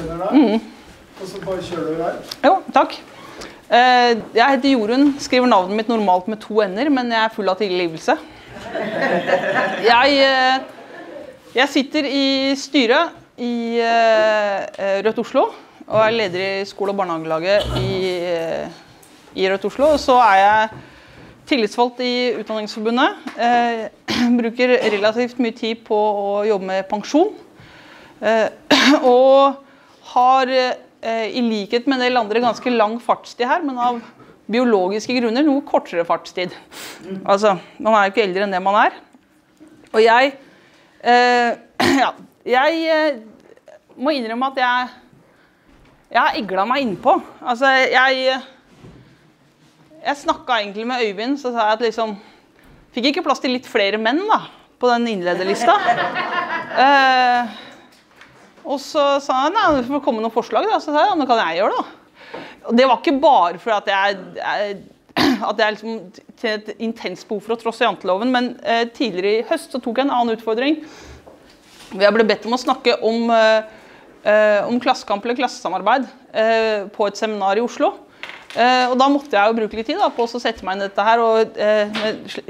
kjenner deg. Og så bare kjører du i vei. Jo, takk. Eh, Jeg heter Jorunn, skriver navnet mitt normalt med to ender, men jeg er full av tilgivelse. Jeg, eh, jeg sitter i styret i eh, Rødt Oslo, og er leder i skole- og barnehagelaget i, i Rødt Oslo. Og så er jeg tillitsvalgt i Utdanningsforbundet. Jeg Bruker relativt mye tid på å jobbe med pensjon. Og har eh, i likhet med en del andre ganske lang fartstid her, men av biologiske grunner noe kortere fartstid. Altså, man er jo ikke eldre enn det man er. Og jeg eh, Ja, jeg eh, må innrømme at jeg jeg har egla meg innpå. Altså, jeg Jeg snakka egentlig med Øyvind, så sa jeg at liksom Fikk ikke plass til litt flere menn da, på den innlederlista. Eh, og så sa han at det får komme noen forslag, da. Så sa jeg ja, nå kan jeg gjøre det. da. Og det var ikke bare fordi at jeg, jeg at jeg liksom til et intenst behov for å trosse janteloven, men eh, tidligere i høst så tok jeg en annen utfordring. Jeg ble bedt om å snakke om, eh, eh, om klassekamp eller klassesamarbeid eh, på et seminar i Oslo. Eh, og da måtte jeg jo bruke litt tid da, på å sette meg inn i dette her, og eh,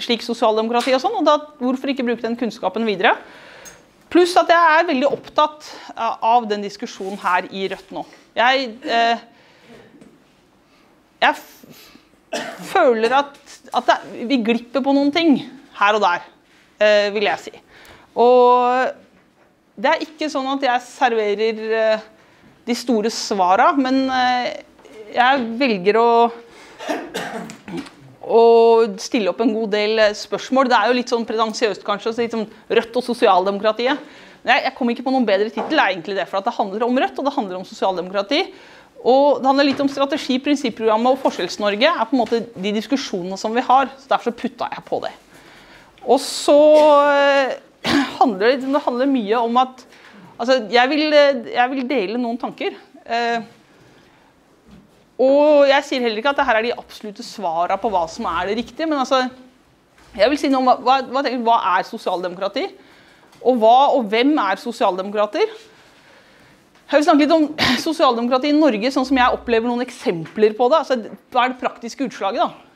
slik sosialdemokrati og sånn. Og da, hvorfor ikke bruke den kunnskapen videre? Pluss at jeg er veldig opptatt av av den diskusjonen her i Rødt nå. Jeg, eh, jeg føler at, at det, vi glipper på noen ting her og der, eh, vil jeg si. Og det er ikke sånn at jeg serverer eh, de store svara, men eh, jeg velger å og stille opp en god del eh, spørsmål. Det er jo litt sånn pretensiøst kanskje å si sånn Rødt og sosialdemokratiet. Jeg, jeg kom ikke på noen bedre tittel. Det er egentlig det, for at det handler om Rødt og det handler om sosialdemokrati. Og det handler litt om strategi, prinsipprogrammet og Forskjells-Norge er på en måte de diskusjonene som vi har. så Derfor så putta jeg på det. Og så eh, handler det, det handler mye om at Altså, jeg vil, eh, jeg vil dele noen tanker. Eh, og jeg sier heller ikke at dette er de absolutte svara på hva som er det riktige. Men altså, jeg vil si noe om hva, hva, hva er sosialdemokrati? Og hva og hvem er sosialdemokrater? Jeg vil snakke litt om sosialdemokrati i Norge, sånn som jeg opplever noen eksempler på det. Altså, hva er det praktiske utslaget? da?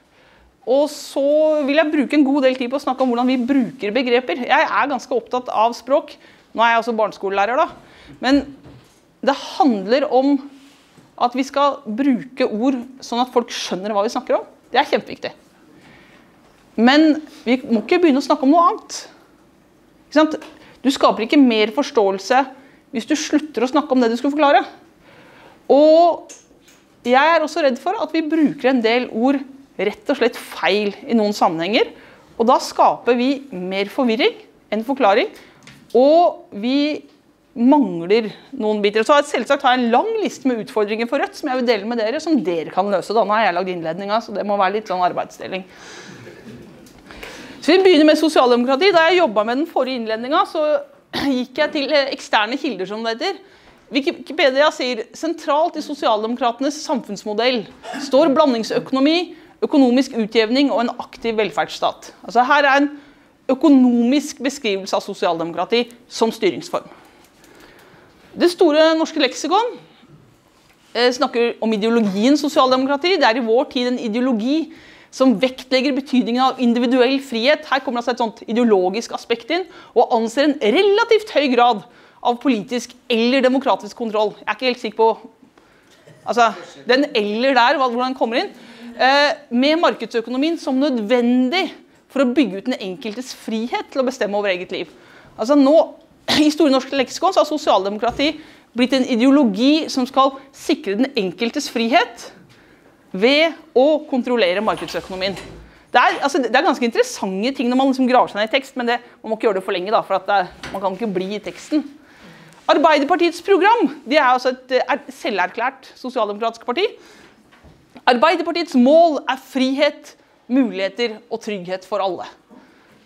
Og så vil jeg bruke en god del tid på å snakke om hvordan vi bruker begreper. Jeg er ganske opptatt av språk. Nå er jeg også barneskolelærer, da. Men det handler om at vi skal bruke ord sånn at folk skjønner hva vi snakker om. Det er kjempeviktig. Men vi må ikke begynne å snakke om noe annet. Du skaper ikke mer forståelse hvis du slutter å snakke om det du skulle forklare. Og jeg er også redd for at vi bruker en del ord rett og slett feil i noen sammenhenger. Og da skaper vi mer forvirring enn forklaring. Og vi mangler noen biter. Så selvsagt har jeg en lang liste med utfordringer for Rødt som jeg vil dele med dere, som dere kan løse. Da Nå har jeg lagd innledninga, så det må være litt sånn arbeidsdeling. Så Vi begynner med sosialdemokrati. Da jeg jobba med den forrige innledninga, så gikk jeg til eh, eksterne kilder, som det heter. Wikipedia sier sentralt i sosialdemokratenes samfunnsmodell står blandingsøkonomi, økonomisk utjevning og en aktiv velferdsstat. Altså Her er en økonomisk beskrivelse av sosialdemokrati som styringsform. Det store norske leksikon eh, snakker om ideologien sosialdemokrati. Det er i vår tid en ideologi som vektlegger betydningen av individuell frihet. Her kommer altså et sånt ideologisk aspekt inn, og anser en relativt høy grad av politisk eller demokratisk kontroll. Jeg er ikke helt sikker på altså, den eller der, hvordan den kommer inn. Eh, med markedsøkonomien som nødvendig for å bygge ut den enkeltes frihet til å bestemme over eget liv. Altså nå, I Store norske leksikon har sosialdemokrati blitt en ideologi som skal sikre den enkeltes frihet ved å kontrollere markedsøkonomien. Det er, altså, det er ganske interessante ting når man liksom graver seg ned i tekst, men det, man må ikke gjøre det for lenge, da, for det er, man kan ikke bli i teksten. Arbeiderpartiets program de er altså et er selverklært sosialdemokratisk parti. Arbeiderpartiets mål er frihet, muligheter og trygghet for alle.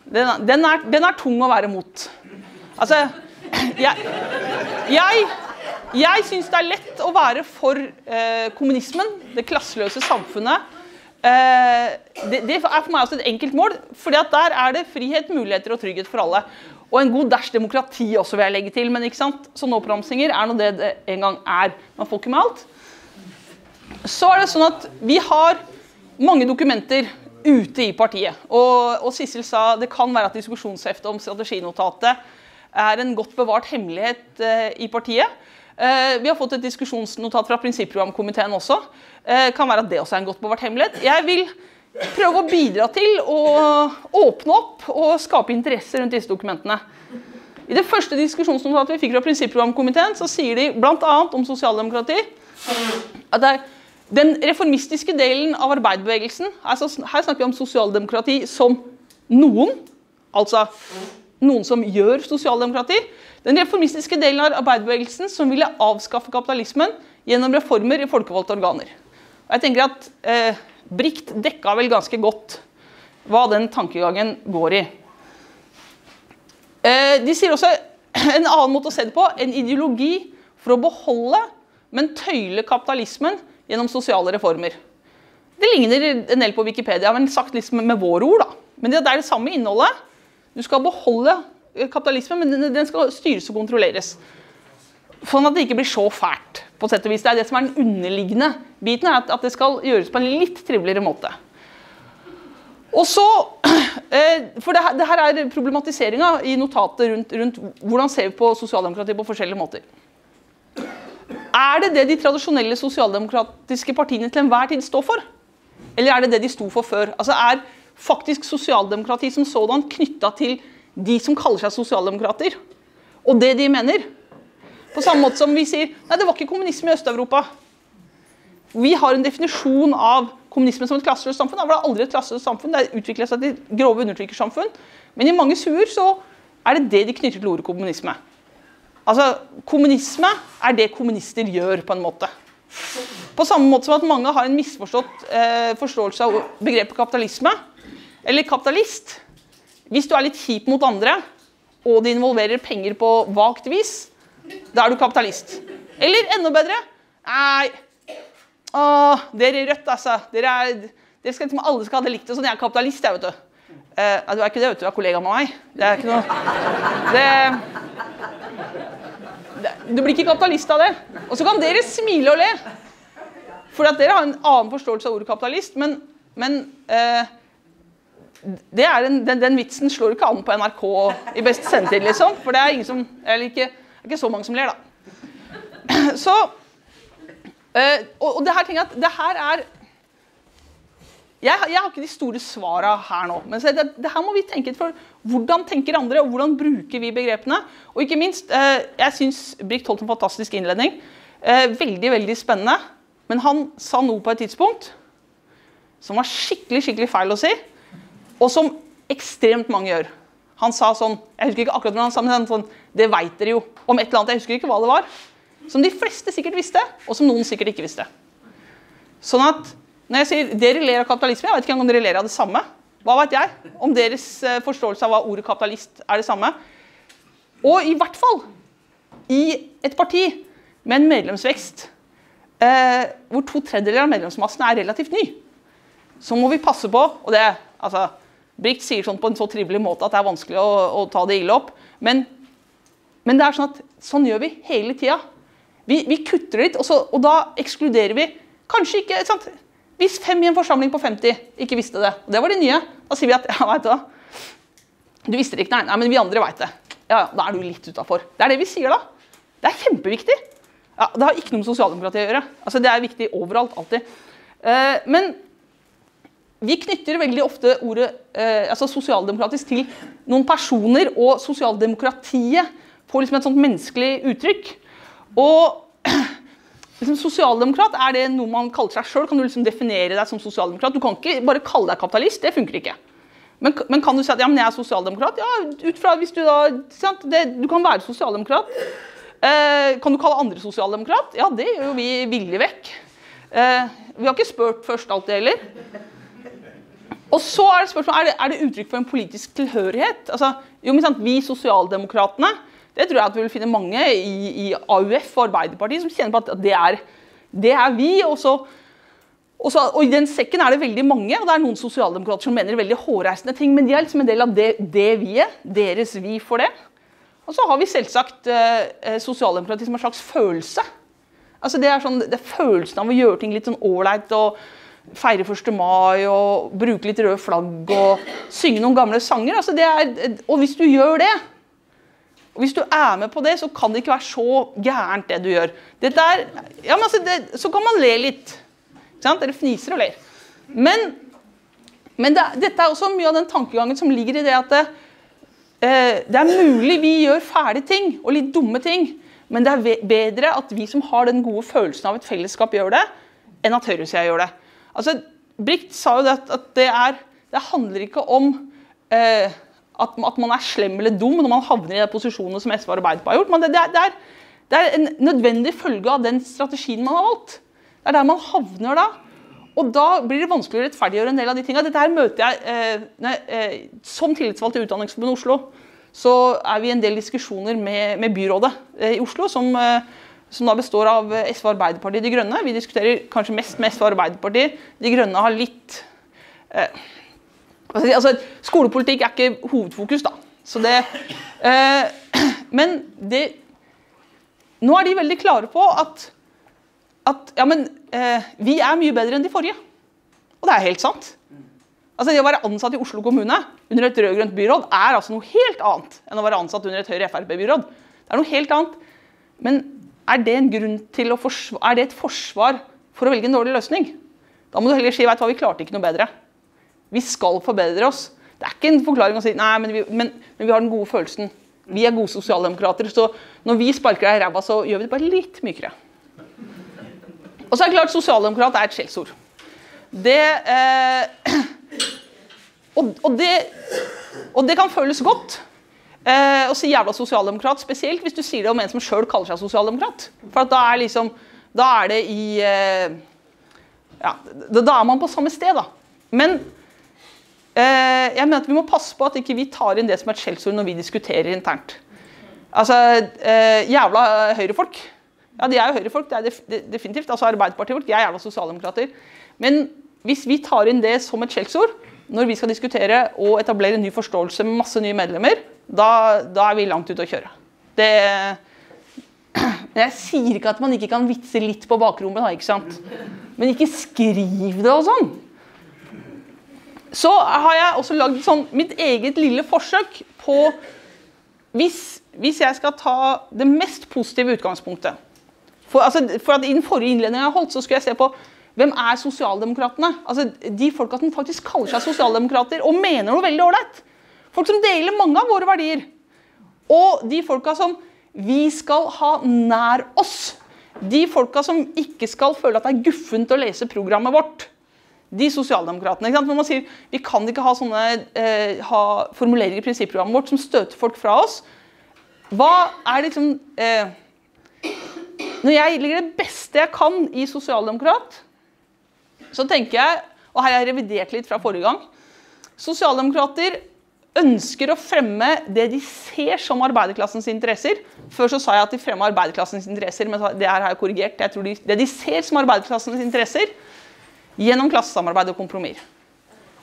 Den, den, den er tung å være mot. Altså, jeg, jeg, jeg syns det er lett å være for eh, kommunismen, det klasseløse samfunnet. Eh, det, det er for meg også et enkelt mål, at der er det frihet, muligheter og trygghet for alle. Og en god dæsj demokrati også, vil jeg legge til. Men ikke sant? sånne oppramsinger er nå det det en gang er. Man får ikke med alt. Så er det sånn at vi har mange dokumenter ute i partiet. Og, og Sissel sa det kan være at diskusjonsheftet om strateginotatet er en godt bevart hemmelighet eh, i partiet. Eh, vi har fått et diskusjonsnotat fra prinsipprogramkomiteen også. Det kan være at det også er en godt bevart hemmelighet. Jeg vil prøve å bidra til å åpne opp og skape interesse rundt disse dokumentene. I det første diskusjonsnotatet vi fikk fra prinsipprogramkomiteen, så sier de bl.a. om sosialdemokrati at det er den reformistiske delen av arbeiderbevegelsen altså Her snakker vi om sosialdemokrati som noen, altså noen som gjør sosialdemokrati. Den reformistiske delen av arbeiderbevegelsen som ville avskaffe kapitalismen gjennom reformer i folkevalgte organer. Og jeg tenker at eh, Bricht dekka vel ganske godt hva den tankegangen går i. Eh, de sier også en annen måte å se det på. En ideologi for å beholde, men tøyle kapitalismen gjennom sosiale reformer. Det ligner en del på Wikipedia, men sagt liksom med våre ord. da. Men det er det samme innholdet. Du skal beholde kapitalismen, men den skal styres og kontrolleres. Sånn at det ikke blir så fælt. på sett og vis. Det er det som er den underliggende biten, er at det skal gjøres på en litt triveligere måte. Og så, For det her, det her er problematiseringa i notatet rundt, rundt hvordan ser vi på sosialdemokrati på forskjellige måter. Er det det de tradisjonelle sosialdemokratiske partiene til enhver tid står for? Eller er det det de sto for før? Altså Er faktisk sosialdemokrati som sådan knytta til de som kaller seg sosialdemokrater, og det de mener? På samme måte som vi sier nei, det var ikke kommunisme i Øst-Europa. Vi har en definisjon av kommunisme som et klasseløst samfunn. Da var det aldri et klasseløst samfunn. Det utvikla seg til grove undertrykkersamfunn. Men i mange suer så er det det de knytter til ordet kommunisme. Altså, Kommunisme er det kommunister gjør, på en måte. På samme måte som at mange har en misforstått eh, forståelse av begrepet kapitalisme. Eller kapitalist. Hvis du er litt kjip mot andre, og det involverer penger på vagt vis, da er du kapitalist. Eller enda bedre Nei, åh, dere i Rødt, altså. Dere, er, dere skal liksom, alle skal ha det likt. Sånn, jeg er kapitalist, jeg, vet du. Eh, du er ikke det, vet du. Du er kollega med meg. Det er ikke noe det, du blir ikke kapitalist av det. Og så kan dere smile og le. For at dere har en annen forståelse av ordet kapitalist. Men, men eh, en, den, den, vitsen slår ikke an på NRK i best sendetid, liksom. For det er som, ikke, ikke så mange som ler, da. Så, øh, og, og det her tenker jeg at det her er jeg, jeg, har ikke de store svara her nå. Men det, det, her må vi tenke for hvordan tenker andre, og hvordan bruker vi begrepene? Og ikke minst, eh, jeg syns Brikt holdt en fantastisk innledning. Eh, veldig, veldig spennende. Men han sa noe på et tidspunkt som var skikkelig, skikkelig feil å si. Og som ekstremt mange gjør. Han sa sånn Jeg husker ikke akkurat hva han sa men sånn, Det veit dere jo. Om et eller annet. Jeg husker ikke hva det var. Som de fleste sikkert visste, og som noen sikkert ikke visste. Sånn at når jeg sier dere ler av kapitalisme, jeg vet ikke om dere ler av det samme. Hva vet jeg? Om deres eh, forståelse av hva ordet kapitalist er det samme. Og i hvert fall i et parti med en medlemsvekst eh, hvor to tredjedeler av medlemsmassen er relativt ny, så må vi passe på og det, altså, Brikt sier sånn på en så trivelig måte at det er vanskelig å, å ta det ille opp. Men, men, det er sånn at sånn gjør vi hele tida. Vi, vi, kutter litt, og, så, og da ekskluderer vi Kanskje ikke sant? Hvis fem i en forsamling på 50 ikke visste det, og det var de nye, da sier vi at ja, vet du hva, du visste det ikke, nei, nei men vi andre veit det. Ja, Da er du litt utafor. Det er det vi sier da. Det er kjempeviktig. Ja, Det har ikke noe med sosialdemokrati å gjøre. Altså, Det er viktig overalt, alltid. Uh, men vi knytter veldig ofte ordet eh, altså sosialdemokratisk til noen personer og sosialdemokratiet på liksom et sånt menneskelig uttrykk. Og liksom, Sosialdemokrat, er det noe man kaller seg sjøl? Kan du liksom definere deg som sosialdemokrat? Du kan ikke bare kalle deg kapitalist. Det funker ikke. Men, men kan du si at ja, men jeg er sosialdemokrat? Ja, ut fra hvis Du da, det, du kan være sosialdemokrat. Eh, kan du kalle andre sosialdemokrat? Ja, det gjør jo vi villig vekk. Eh, vi har ikke spurt først alltid heller. Og så er det spørsmålet, er det, er det uttrykk for en politisk tilhørighet? Altså, jo, men sant, Vi sosialdemokratene det tror jeg at vi vil finne mange i, i AUF og Arbeiderpartiet som kjenner på at det er, det er vi. Og så, Og, så, og I den sekken er det veldig mange, og det er noen sosialdemokrater som mener veldig hårreisende ting, men de er liksom en del av det, det vi er. Deres vi for det. Og så har vi selvsagt eh, sosialdemokrati som en slags følelse. Altså det, er sånn, det er følelsen av å gjøre ting litt sånn ålreit og feire 1. mai og bruke litt røde flagg og synge noen gamle sanger. Altså er, og hvis du gjør det, og hvis du er med på det, så kan det ikke være så gærent, det du gjør. Er, ja, altså det, så kan man le litt. Dere fniser og ler. Men, men det, dette er også mye av den tankegangen som ligger i det at det, eh, det er mulig vi gjør fæle ting og litt dumme ting, men det er bedre at vi som har den gode følelsen av et fellesskap, gjør det, enn at høyresida gjør det. Altså, Bricht sa jo det at, det, er, det handler ikke om eh, at, at, man er slem eller dum når man havner i de posisjonene som SV og Arbeiderpartiet har gjort, men det, det, er, det er en nødvendig følge av den strategien man har valgt. Det er der man havner da. Og da blir det vanskelig å rettferdiggjøre en del av de tingene. Dette her møter jeg eh, nei, eh, Som tillitsvalgt i Utdanningsforbundet Oslo så er vi i en del diskusjoner med, med byrådet eh, i Oslo, som, eh, som, da består av SV og Arbeiderpartiet De Grønne. Vi diskuterer kanskje mest med SV Arbeiderpartiet. De Grønne har litt eh, altså, Skolepolitikk er ikke hovedfokus, da. Så det, eh, men det Nå er de veldig klare på at at ja, men, eh, vi er mye bedre enn de forrige. Og det er helt sant. Altså, det Å være ansatt i Oslo kommune under et rød-grønt byråd er altså noe helt annet enn å være ansatt under et Høyre-Frp-byråd. Det er noe helt annet. Men er det, å er det et forsvar for å velge en dårlig løsning? Da må du heller si du hva, vi klarte ikke noe bedre. Vi skal forbedre oss. Det er ikke en forklaring å si nei, men vi, men, men vi har den gode følelsen. Vi er gode sosialdemokrater, så når vi sparker deg i ræva, så gjør vi det bare litt mykere. Og så er det klart sosialdemokrat er et skjellsord. Det eh, og, og, det og, det kan føles godt eh, å si jævla sosialdemokrat, spesielt hvis du sier det om en som sjøl kaller seg sosialdemokrat. For da er, liksom, da er det i eh, ja, Da er man på samme sted, da. Men eh, jeg mener at vi må passe på at ikke vi tar inn det som er et skjellsord når vi diskuterer internt. Altså, eh, jævla høyrefolk ja, de er jo høyrefolk, det er definitivt. Altså Arbeiderpartifolk, de er jævla sosialdemokrater. Men hvis vi tar inn det som et skjellsord når vi skal diskutere og etablere en ny forståelse med masse nye medlemmer, da, da er vi langt ute å kjøre. Det, jeg sier ikke at man ikke kan vitse litt på bakrommet, da, ikke sant? men ikke skriv det og sånn. Så har jeg også lagd sånn, mitt eget lille forsøk på hvis, hvis jeg skal ta det mest positive utgangspunktet for, altså, for at I den forrige innledningen jeg holdt, så skulle jeg se på hvem er sosialdemokratene? Altså, De folka som faktisk kaller seg sosialdemokrater og mener noe veldig ålreit. Folk som deler mange av våre verdier. Og de folka som vi skal ha nær oss. De folka som ikke skal føle at det er guffent å lese programmet vårt. De sosialdemokratene. sant? Man sier Vi kan ikke ha sånne eh, ha formuleringer i prinsipprogrammet vårt som støter folk fra oss. Hva er liksom eh, når jeg legger det beste jeg kan i sosialdemokrat, så tenker jeg Og her har jeg revidert litt fra forrige gang. Sosialdemokrater ønsker å fremme det de ser som arbeiderklassens interesser. Før så sa jeg at de fremmer arbeiderklassens interesser, men det her har jeg korrigert. Jeg tror de, det de ser som arbeiderklassens interesser, gjennom klassesamarbeid og kompromiss.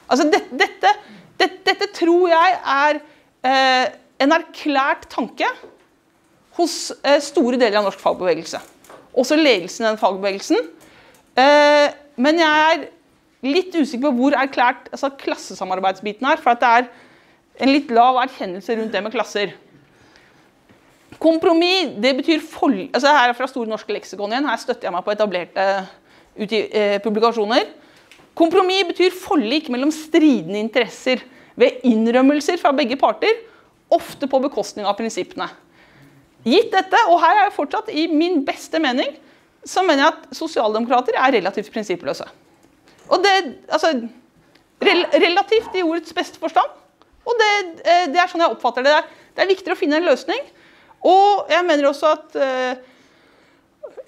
Altså dette, dette, dette, dette, tror jeg er eh, en erklært tanke hos eh, store deler av norsk fagbevegelse. Også ledelsen i den fagbevegelsen. Eh, men jeg er litt usikker på hvor erklært altså klassesamarbeidsbiten er. For det er en litt lav erkjennelse rundt det med klasser. Kompromiss det betyr for, altså Her er fra Store norske leksikon igjen. Her støtter jeg meg på etablerte uh, publikasjoner. Kompromiss betyr forlik mellom stridende interesser ved innrømmelser fra begge parter, ofte på bekostning av prinsippene. Gitt dette, og her er jeg fortsatt i min beste mening, så mener jeg at sosialdemokrater er relativt prinsippløse. Og det, altså, rel Relativt i ordets beste forstand. Og det, eh, det, er sånn jeg oppfatter det. Det er, er viktigere å finne en løsning. Og jeg mener også at eh,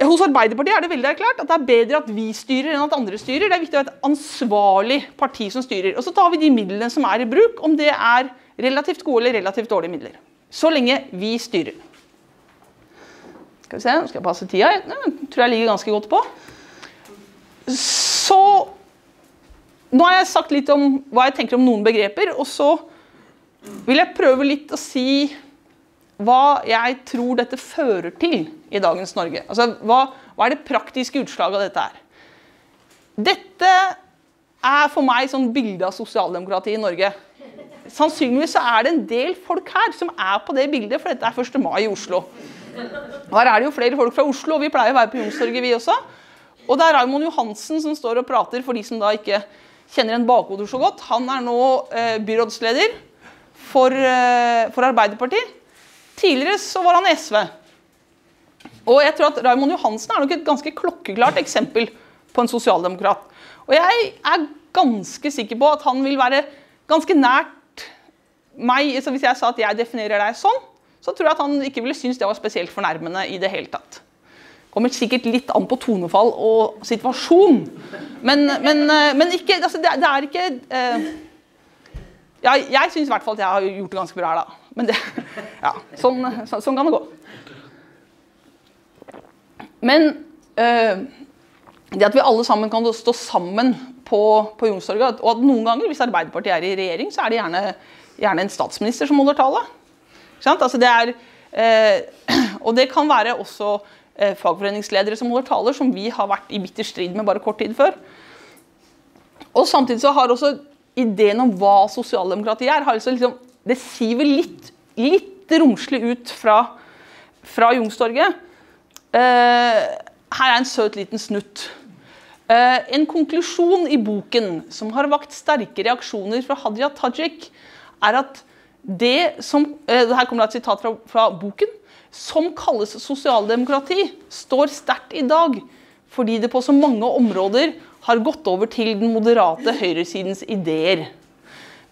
hos Arbeiderpartiet er det veldig erklært at det er bedre at vi styrer enn at andre styrer. Det er viktig å ha et ansvarlig parti som styrer. Og så tar vi de midlene som er i bruk, om det er relativt gode eller relativt dårlige midler. Så lenge vi styrer. Skal vi se, nå skal jeg passe tida. Jeg tror jeg ligger ganske godt på. Så Nå har jeg sagt litt om hva jeg tenker om noen begreper, og så vil jeg prøve litt å si hva jeg tror dette fører til i dagens Norge. Altså, hva, hva er det praktiske utslaget av dette her? Dette er for meg sånn bilde av sosialdemokrati i Norge. Sannsynligvis så er det en del folk her som er på det bildet, for dette er 1. mai i Oslo. Her er det jo flere folk fra Oslo, og vi pleier å være på Youngstorget, vi også. Og det er Raymond Johansen som står og prater, for de som da ikke kjenner en bakhoder så godt. Han er nå eh, byrådsleder for, eh, for, Arbeiderpartiet. Tidligere så var han i SV. Og jeg tror at Raymond Johansen er nok et ganske klokkeklart eksempel på en sosialdemokrat. Og jeg er ganske sikker på at han vil være ganske nært meg. Så hvis jeg sa at jeg definerer deg sånn, så tror jeg at han ikke ville synes det var spesielt fornærmende i det hele tatt kommer sikkert litt an på tonefall og situasjon. Men, men, eh, men ikke, altså det, det, er ikke eh, ja, Jeg syns i hvert fall at jeg har gjort det ganske bra her, da. Men det, ja, sånn, så, sånn, kan det gå. Men øh, det at vi alle sammen kan stå sammen på, på Youngstorget, og at noen ganger, hvis Arbeiderpartiet er i regjering, så er det gjerne, gjerne en statsminister som holder tale. Altså det er, øh, og det kan være også øh, fagforeningsledere som holder taler, som vi har vært i bitter strid med bare kort tid før. Og Samtidig så har også ideen om hva sosialdemokrati er, altså liksom, det siver litt, litt romslig ut fra, fra Youngstorget. Eh, her er en søt liten snutt. Eh, en konklusjon i boken som har vakt sterke reaksjoner fra Hadia Tajik, er at det som eh, Her kommer det et sitat fra, fra boken som kalles sosialdemokrati, står sterkt i dag fordi det på så mange områder har gått over til den moderate høyresidens ideer.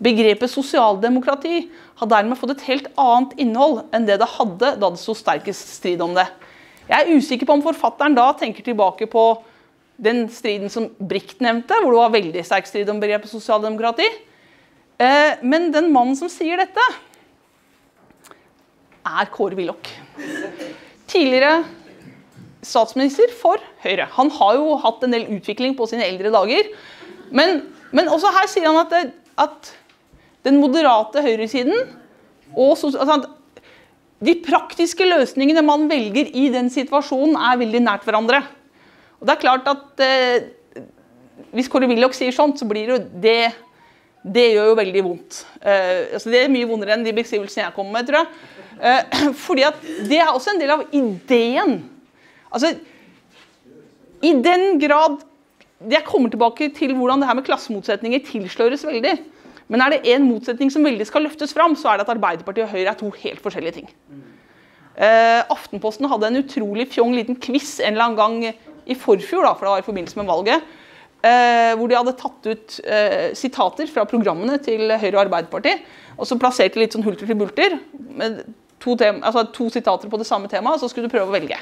Begrepet sosialdemokrati har dermed fått et helt annet innhold enn det det hadde da det sto sterkest strid om det. Jeg er usikker på om forfatteren da tenker tilbake på den striden som Bricht nevnte, hvor det var veldig sterk strid om begrepet sosialdemokrati. Eh, men den mannen som sier dette, er Kåre Willoch. Tidligere statsminister for Høyre. Han har jo hatt en del utvikling på sine eldre dager. Men, men også her sier han at, det, at den moderate høyresiden og altså, de praktiske løsningene man velger i den situasjonen, er veldig nært hverandre. Og det er klart at eh, Hvis Kåre Willoch sier sånt, så blir det jo det det gjør jo veldig vondt. Eh, altså det er mye vondere enn de beskrivelsene jeg kommer med. tror jeg. Eh, fordi at det er også en del av ideen. Altså, I den grad Jeg kommer tilbake til hvordan det her med klassemotsetninger tilsløres veldig. Men er det én motsetning som veldig skal løftes fram, så er det at Arbeiderpartiet og Høyre er to helt forskjellige ting. Uh, Aftenposten hadde en utrolig fjong liten quiz en eller annen gang i forfjor, da, for det var i forbindelse med valget, uh, hvor de hadde tatt ut uh, sitater fra programmene til Høyre og Arbeiderpartiet. Og så plasserte litt sånn hulter til bulter. med to, altså to, sitater på det samme temaet, så skulle du prøve å velge.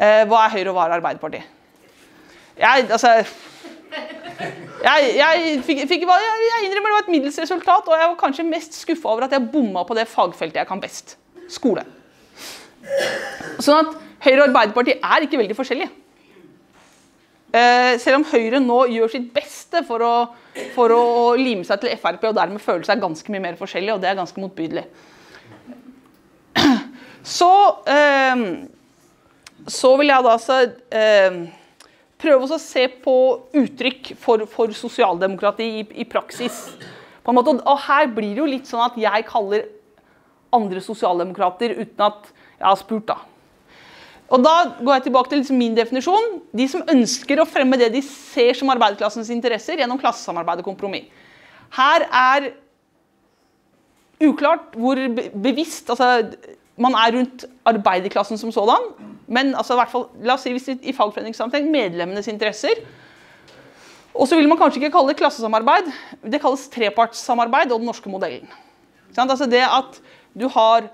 Eh, hva er Høyre og hva er Arbeiderpartiet? Jeg, altså jeg, jeg, fikk, fikk, jeg, innrømmer det var et middels resultat, og jeg var kanskje mest skuffa over at jeg bomma på det fagfeltet jeg kan best skole. Sånn at Høyre og Arbeiderpartiet er ikke veldig forskjellige. Eh, selv om Høyre nå gjør sitt beste for å, for å lime seg til Frp og dermed føle seg ganske mye mer forskjellig, og det er ganske motbydelig. Så, eh, så vil jeg da så, eh, prøve å se på uttrykk for, for sosialdemokrati i, i, praksis. På en måte, og her blir det jo litt sånn at jeg kaller andre sosialdemokrater uten at jeg har spurt. da. Og Da går jeg tilbake til liksom min definisjon. De som ønsker å fremme det de ser som arbeiderklassens interesser gjennom klassesamarbeid og kompromiss. Her er uklart hvor bevisst altså, man er rundt arbeiderklassen som sådan. Men altså, i hvert fall, la oss si hvis i fagforeningssammenheng medlemmenes interesser. Og så vil man kanskje ikke kalle det klassesamarbeid. Det kalles trepartssamarbeid og den norske modellen. Altså det at du har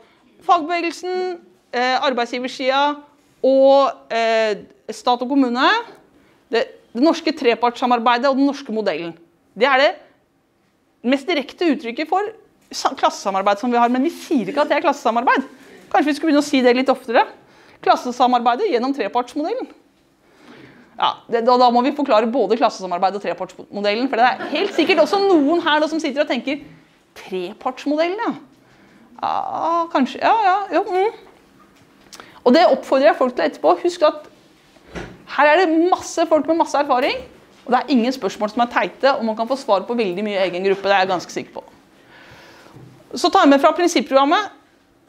fagbevegelsen, eh, arbeidsgiversida og eh, stat og kommune. Det, det norske trepartssamarbeidet og den norske modellen. Det er det mest direkte uttrykket for klassesamarbeid som vi har. Men vi sier ikke at det er klassesamarbeid. Kanskje vi skulle begynne å si det litt oftere. Klassesamarbeidet gjennom trepartsmodellen. Ja, det, da, da må vi forklare både klassesamarbeid og trepartsmodellen. For det er helt sikkert også noen her da, som sitter og tenker Trepartsmodellen, ja. Ja, kanskje Ja, ja. Jo. Mm. Og det oppfordrer jeg folk til etterpå. Husk at her er det masse folk med masse erfaring. Og det er ingen spørsmål som er teite, og man kan få svar på veldig mye i egen gruppe. det er jeg ganske sikker på. Så tar jeg med fra prinsipprogrammet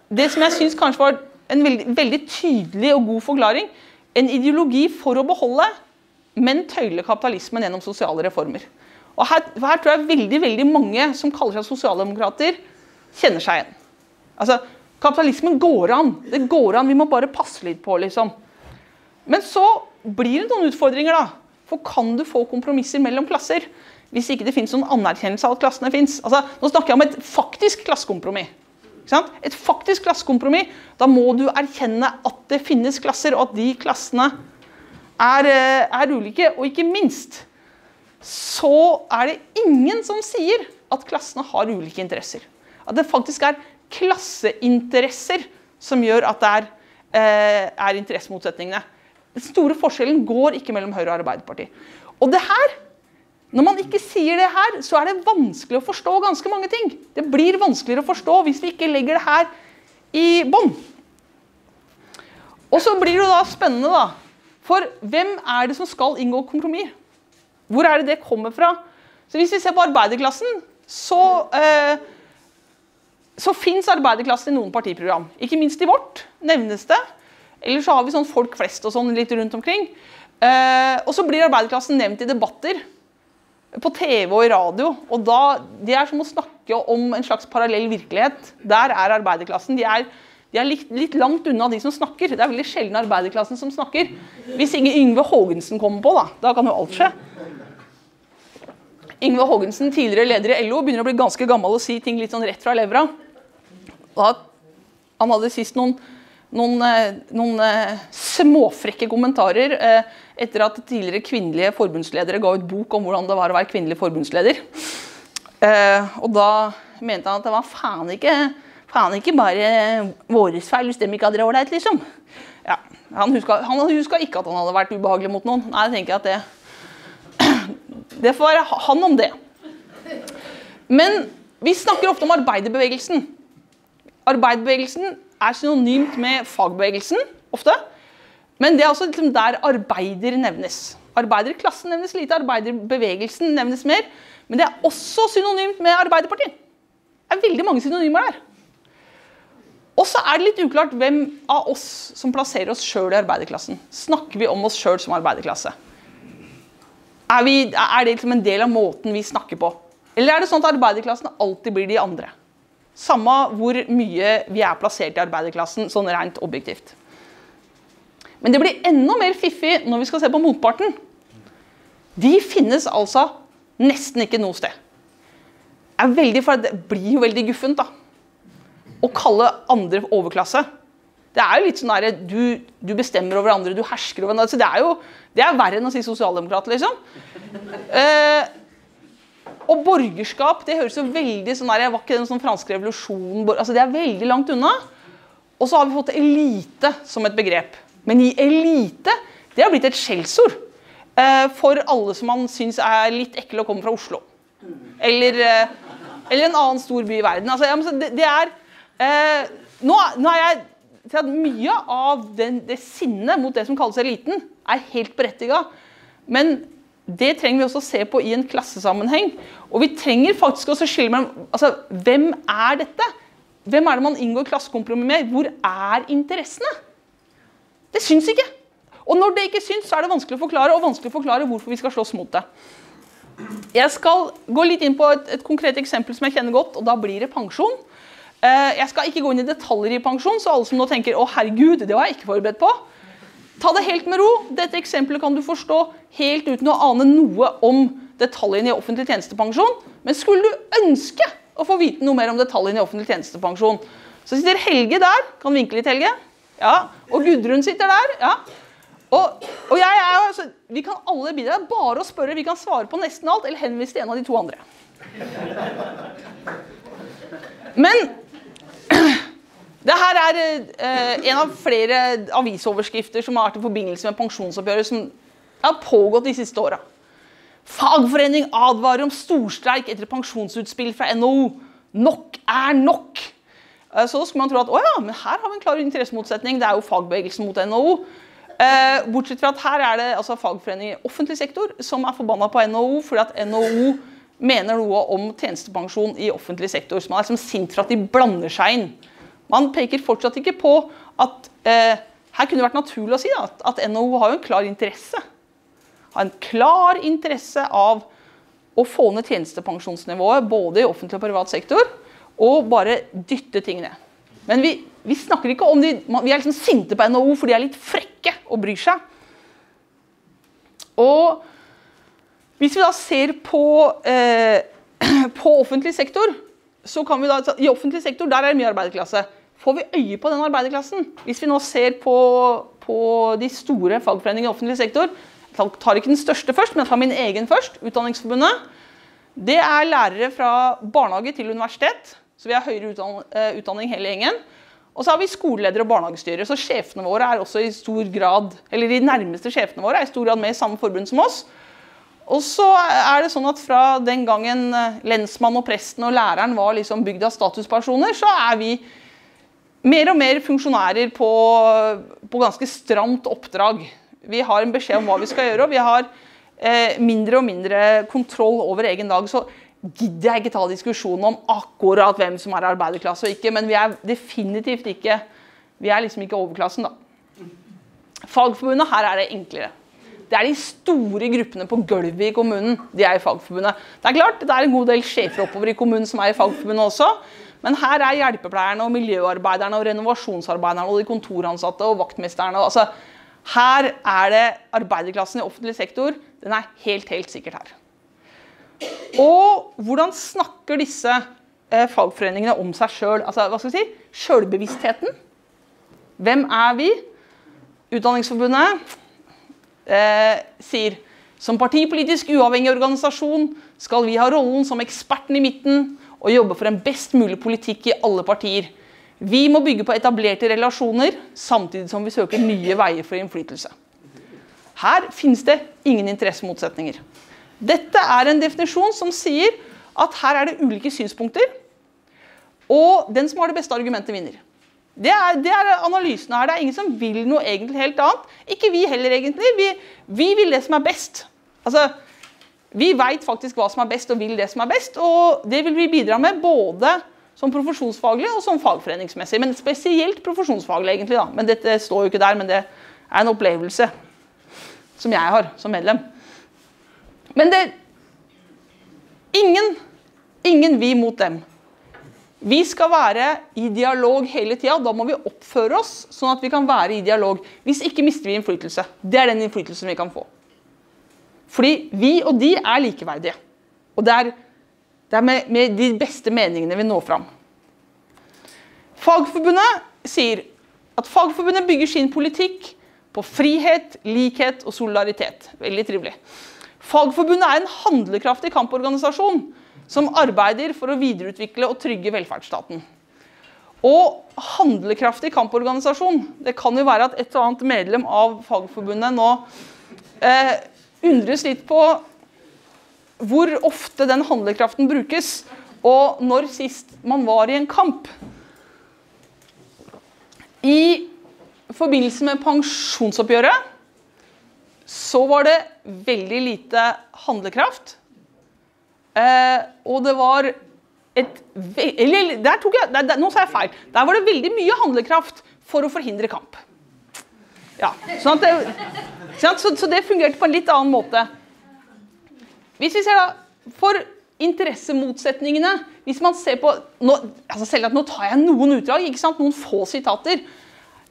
det som jeg syns kanskje var en veldig, veldig, tydelig og god forklaring. En ideologi for å beholde, men tøyle kapitalismen gjennom sosiale reformer. Og her, her, tror jeg veldig veldig mange som kaller seg sosialdemokrater, kjenner seg igjen. Altså, Kapitalismen går an. Det går an, Vi må bare passe litt på, liksom. Men så blir det noen utfordringer, da. For kan du få kompromisser mellom klasser hvis ikke det finnes noen anerkjennelse av at klassene fins? Altså, nå snakker jeg om et faktisk klassekompromiss. Et faktisk klassekompromiss. Da må du erkjenne at det finnes klasser, og at de klassene er, eh, er ulike. Og ikke minst så er det ingen som sier at klassene har ulike interesser. At det faktisk er klasseinteresser som gjør at det er, eh, er interessemotsetningene. Den store forskjellen går ikke mellom Høyre og Arbeiderpartiet. Og det her når man ikke sier det her, så er det vanskelig å forstå ganske mange ting. Det blir vanskeligere å forstå hvis vi ikke legger det her i bånn. Og så blir det da spennende, da. For hvem er det som skal inngå kompromiss? Hvor er det det kommer fra? Så Hvis vi ser på arbeiderklassen, så, eh, så fins arbeiderklassen i noen partiprogram. Ikke minst i vårt nevnes det. Eller så har vi sånn folk flest og sånn litt rundt omkring. Eh, og så blir arbeiderklassen nevnt i debatter på TV og i radio. og da, Det er som å snakke om en slags parallell virkelighet. Der er arbeiderklassen. De er, de er litt, litt, langt unna de som snakker. Det er veldig sjelden arbeiderklassen som snakker. Hvis Inge Yngve Haagensen kommer på, da, da kan jo alt skje. Yngve Haagensen, tidligere leder i LO, begynner å bli ganske gammel og si ting litt sånn rett fra levra. han hadde sist noen noen, eh, noen eh, småfrekke kommentarer eh, etter at tidligere kvinnelige forbundsledere ga ut bok om hvordan det var å være kvinnelig forbundsleder. Og da mente han at det var faen ikke, faen ikke bare våres feil hvis de ikke hadde det ålreit, liksom. Ja, han huska, han huska ikke at han hadde vært ubehagelig mot noen. Nei, jeg tenker at det Det får være han om det. Men vi snakker ofte om arbeiderbevegelsen. Arbeiderbevegelsen er synonymt med fagbevegelsen ofte. Men det er også liksom der arbeider nevnes. Arbeiderklassen nevnes lite, arbeiderbevegelsen nevnes mer. Men det er også synonymt med Arbeiderpartiet. Det er veldig mange synonymer der. Og så er det litt uklart hvem av oss som plasserer oss sjøl i arbeiderklassen. Snakker vi om oss sjøl som arbeiderklasse? Er, vi, er det liksom en del av måten vi snakker på? Eller er det sånn at arbeiderklassen alltid blir de andre? Samme hvor mye vi er plassert i arbeiderklassen, sånn rent objektivt. Men det blir enda mer fiffig når vi skal se på motparten. De finnes altså nesten ikke noe sted. Veldig, det blir jo veldig guffent da. å kalle andre overklasse. Det er jo litt sånn derre du, du, bestemmer over andre, du hersker over andre. Så det er jo det er verre enn å si sosialdemokrat, liksom. Eh, og borgerskap det høres jo veldig sånn der, Var ikke den sånn franske revolusjonen altså Det er veldig langt unna. Og så har vi fått elite som et begrep. Men i elite det har blitt et skjellsord eh, for alle som man syns er litt ekle og kommer fra Oslo. Eller, eh, eller, en annen stor by i verden. Altså, det, det, er eh, nå, nå er jeg til at Mye av den, det sinnet mot det som kalles eliten, er helt berettiga. Men det trenger vi også se på i en klassesammenheng. Og vi trenger faktisk også skille mellom altså, Hvem er dette? Hvem er det man inngår klassekompromiss med? Hvor er interessene? Det syns ikke. Og når det ikke syns, så er det vanskelig å forklare, og vanskelig å forklare hvorfor vi skal slåss mot det. Jeg skal gå litt inn på et, et konkret eksempel som jeg kjenner godt, og da blir det pensjon. Eh, jeg skal ikke gå inn i detaljer i pensjon, så alle som nå tenker å herregud, det var jeg ikke forberedt på, Ta det helt med ro. Dette eksempelet kan du forstå helt uten å ane noe om detaljene i offentlig tjenestepensjon. Men skulle du ønske å få vite noe mer om detaljene i offentlig tjenestepensjon, så sitter Helge der. Kan vinke litt, Helge. Ja. Og Gudrun sitter der. ja. Og, og jeg er, altså, Vi kan alle bidra. Bare å spørre. Vi kan svare på nesten alt, eller henvise til en av de to andre. Men det her er eh, en av flere avisoverskrifter som har vært i forbindelse med pensjonsoppgjøret, som har pågått de siste åra. Fagforening advarer om storstreik etter pensjonsutspill fra NHO. Nok er nok. Eh, så skulle man tro at å ja, men her har vi en klar interessemotsetning. Det er jo fagbevegelsen mot NHO. Eh, bortsett fra at her er det altså fagforeninger i offentlig sektor som er forbanna på NHO fordi at NHO mener noe om tjenestepensjon i offentlig sektor. Så man er liksom sint for at de blander seg inn. Man peker fortsatt ikke på at eh, her kunne det vært naturlig å si da, at, at NHO har en klar interesse. Har en klar interesse av å få ned tjenestepensjonsnivået både i offentlig og privat sektor, og bare dytte ting ned. Men vi, vi snakker ikke om de, vi er liksom sinte på NHO for de er litt frekke og bryr seg. Og hvis vi da ser på, eh, på offentlig sektor, så kan vi da, i offentlig sektor der er det mye arbeiderklasse. Får vi øye på den arbeiderklassen? Hvis vi nå ser på, på de store fagforeningene i offentlig sektor, jeg tar ikke den største først, men jeg tar min egen først, Utdanningsforbundet. Det er lærere fra barnehage til universitet, så vi har høyere utdanning, eh, hele gjengen. Og så har vi skoleledere og barnehagestyre, så sjefene våre er også i stor grad, eller de nærmeste sjefene våre er i stor grad med i samme forbund som oss. Og så er det sånn at Fra den gangen lensmannen og presten og læreren var liksom bygd av statuspersoner, så er vi mer og mer funksjonærer på, på ganske stramt oppdrag. Vi har en beskjed om hva vi skal gjøre, og vi har eh, mindre og mindre kontroll over egen dag. Så gidder jeg ikke ta diskusjonen om akkurat hvem som er arbeiderklasse og ikke, men vi er definitivt ikke Vi er liksom ikke overklassen, da. Fagforbundet, her er det enklere. Det er de store gruppene på gulvet i kommunen. De er i Fagforbundet. Det er klart, det er en god del sjefer oppover i kommunen som er i Fagforbundet også. Men her er hjelpepleierne og miljøarbeiderne og renovasjonsarbeiderne og de kontoransatte og vaktmesterne. Altså, her er det arbeiderklassen i offentlig sektor. Den er helt, helt sikkert her. Og hvordan snakker disse eh, fagforeningene om seg sjøl? Altså, hva skal vi si? Sjølbevisstheten. Hvem er vi? Utdanningsforbundet eh, sier som partipolitisk uavhengig organisasjon skal vi ha rollen som eksperten i midten og jobbe for en best mulig politikk i alle partier. Vi må bygge på etablerte relasjoner, samtidig som vi søker nye veier for innflytelse. Her finnes det ingen interessemotsetninger. Dette er en definisjon som sier at her er det ulike synspunkter, og den som har det beste argumentet, vinner. Det er, det er, analysen her. Det er ingen som vil noe egentlig helt annet. Ikke vi heller, egentlig. Vi, vi vil det som er best. Altså, vi veit faktisk hva som er best, og vil det som er best. Og det vil vi bidra med både som profesjonsfaglig og som fagforeningsmessig. Men spesielt profesjonsfaglig, egentlig. da. Men dette står jo ikke der, men det er en opplevelse som jeg har som medlem. Men det Ingen, ingen vi mot dem. Vi skal være i dialog hele tida. Da må vi oppføre oss sånn at vi kan være i dialog. Hvis ikke mister vi innflytelse. Det er den innflytelsen vi kan få. Fordi vi og de er likeverdige. Og det er, det er med, med, de beste meningene vi når fram. Fagforbundet sier at Fagforbundet bygger sin politikk på frihet, likhet og solidaritet. Veldig trivelig. Fagforbundet er en handlekraftig kamporganisasjon som arbeider for å videreutvikle og trygge velferdsstaten. Og handlekraftig kamporganisasjon. Det kan jo være at et eller annet medlem av Fagforbundet nå eh, undres litt på hvor ofte den handlekraften brukes, og når sist man var i en kamp. I forbindelse med pensjonsoppgjøret så var det veldig lite handlekraft. Eh, og det var et Eller der tok jeg, der, nå sa jeg feil. Der var det veldig mye handlekraft for å forhindre kamp. Ja, sånn det, så, så, det fungerte på en litt annen måte. Hvis vi ser da For interessemotsetningene Hvis man ser på nå, altså selv at nå tar jeg noen utdrag, ikke sant, noen få sitater.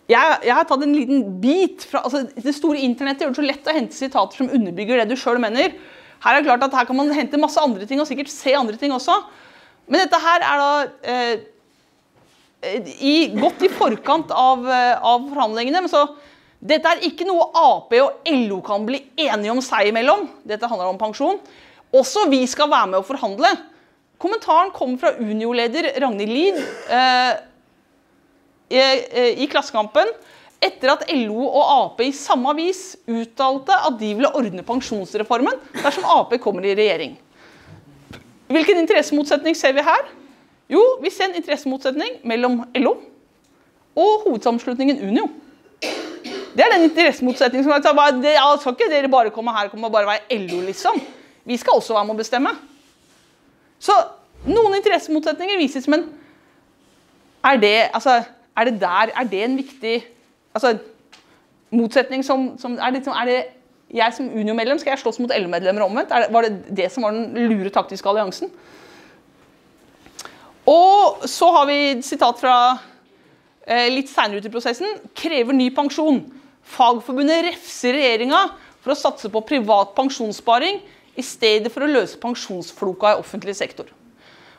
Jeg, jeg, har tatt en liten bit fra altså Det store internettet gjør det så lett å hente sitater som underbygger det du sjøl mener. Her er det klart at her kan man hente masse andre ting og sikkert se andre ting også. Men dette her er da eh, i, godt i forkant av, eh, av, forhandlingene. Men så, dette er ikke noe Ap og LO kan bli enige om seg imellom. Dette handler om pensjon. Også vi skal være med å forhandle. Kommentaren kommer fra Unio-leder Ragnhild Lid eh, i, i Klassekampen etter at LO og Ap i samme avis uttalte at de ville ordne pensjonsreformen dersom Ap kommer i regjering. Hvilken interessemotsetning ser vi her? Jo, vi ser en interessemotsetning mellom LO og hovedsammenslutningen Unio. Det er den interessemotsetningen som har sagt ja, skal ikke dere bare komme her og bare være LO, liksom. Vi skal også være med å bestemme. Så noen interessemotsetninger vises, men er det, altså, er det der Er det en viktig altså, motsetning som, som er, liksom, er, det jeg som Unio-medlem skal jeg slåss mot LO-medlemmer omvendt? Det, var det det som var den lure taktiske alliansen? Og så har vi et sitat fra eh, litt seinere ut i prosessen. Krever ny pensjon. Fagforbundet refser regjeringa for å satse på privat pensjonssparing i stedet for å løse pensjonsfloka i offentlig sektor.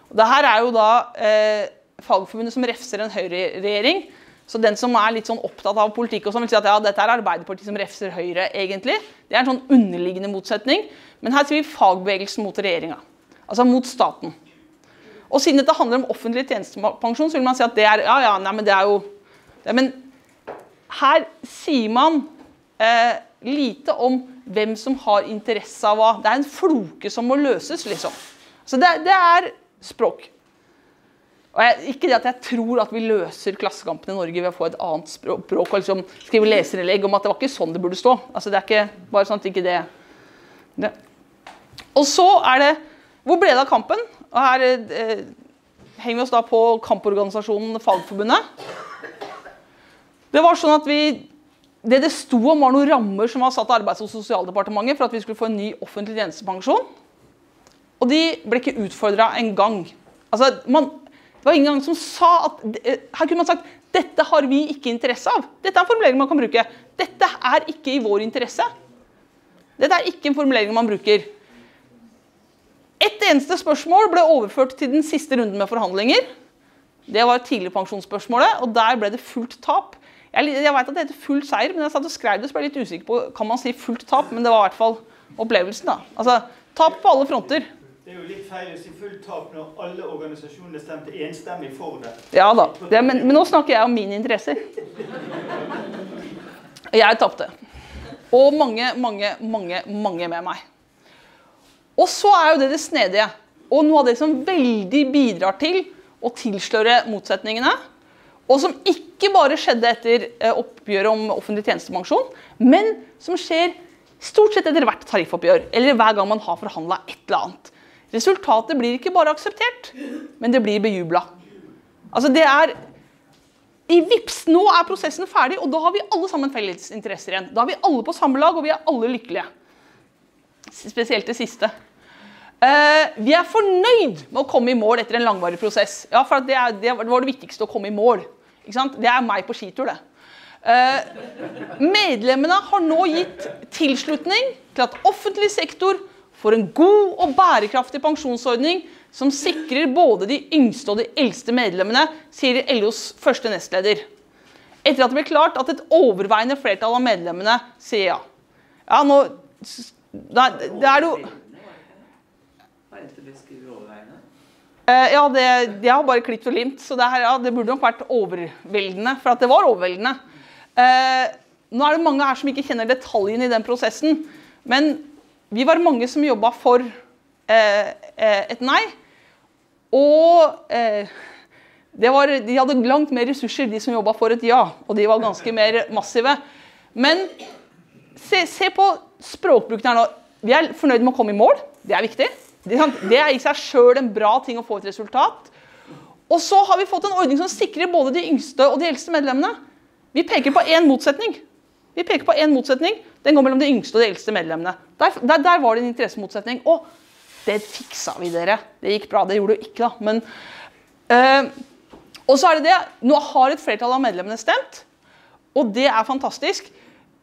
Og Dette er jo da eh, Fagforbundet som refser en høyreregjering. Så den som er litt sånn opptatt av politikk, og som vil si at ja, dette er Arbeiderpartiet som refser Høyre, egentlig. Det er en sånn underliggende motsetning. Men her sier vi fagbevegelsen mot regjeringa. Altså mot staten. Og siden dette handler om offentlig tjenestepensjon, så vil man si at det er ja, ja, nei, men det er jo det, Men her sier man eh, lite om hvem som har interesse av hva. Det er en floke som må løses, liksom. Så det, det er språk. Og jeg, ikke det at jeg tror at vi løser Klassekampen i Norge ved å få et annet språk og liksom skrive leserinnlegg om at det var ikke sånn det burde stå. Altså Det er ikke bare sånn at ikke det, det. Og så er det Hvor ble det av kampen? Og her eh, henger vi oss da på kamporganisasjonen Fagforbundet. Det var sånn at vi Det det sto om, var noen rammer som var satt av Arbeids- og sosialdepartementet for at vi skulle få en ny offentlig tjenestepensjon. Og de ble ikke utfordra engang. Altså, man, det var ingen gang som sa at eh, Her kunne man sagt dette har vi ikke interesse av. Dette er en formulering man kan bruke. Dette er ikke i vår interesse. Dette er ikke en formulering man bruker. Ett eneste spørsmål ble overført til den siste runden med forhandlinger. Det var tidligpensjonsspørsmålet, og der ble det fullt tap. Jeg, vet at det heter full seier, men jeg satt og skrev det, så ble jeg litt usikker på kan man si fullt tap. Men det var i hvert fall opplevelsen. da. Altså, Tap på alle fronter. Det er jo litt feil å si fullt tap når alle organisasjonene stemte enstemmig for det. Ja da, det, men, men, nå snakker jeg om mine interesser. Jeg tapte. Og mange, mange, mange, mange med meg. Og så er jo det det snedige, og noe av det som veldig bidrar til å tilsløre motsetningene, og som ikke bare skjedde etter eh, oppgjøret om offentlig tjenestepensjon, men som skjer stort sett etter hvert tariffoppgjør, eller hver gang man har forhandla et eller annet. Resultatet blir ikke bare akseptert, men det blir bejubla. Altså det er i vips, Nå er prosessen ferdig, og da har vi alle sammen felles interesser igjen. Da er vi alle på samme lag, og vi er alle lykkelige. Spesielt det siste. Uh, vi er fornøyd med å komme i mål etter en langvarig prosess. Ja, for det, er, det, var det viktigste å komme i mål. Ikke sant? Det er meg på skitur, det. Uh, medlemmene har nå gitt tilslutning til at offentlig sektor for en god og bærekraftig pensjonsordning som sikrer både de yngste og de eldste medlemmene, sier LOs første nestleder. Etter at det ble klart at et overveiende flertall av medlemmene sier ja. Ja, nå Det, er jo Uh, ja, det, jeg har bare klippet og limt, så det, her, ja, det burde nok vært overveldende. For at det var overveldende. Eh, nå er det mange her som ikke kjenner detaljene i den prosessen. Men vi var mange som jobba for eh, eh, et nei. Og eh, var, de hadde langt mer ressurser, de som jobba for et ja. Og de var ganske mer massive. Men se, se på språkbruken her nå. Vi er fornøyd med å komme i mål. Det er viktig. Det er i seg sjøl en bra ting å få et resultat. Og så har vi fått en ordning som sikrer både de yngste og de eldste medlemmene. Vi peker på én motsetning. Vi peker på én motsetning. Den går mellom de yngste og de eldste medlemmene. Der, der, der var det en interessemotsetning. Og det fiksa vi, dere. Det gikk bra. Det gjorde det ikke, da. Men, øh, og så er det det. Nå har et flertall av medlemmene stemt, og det er fantastisk.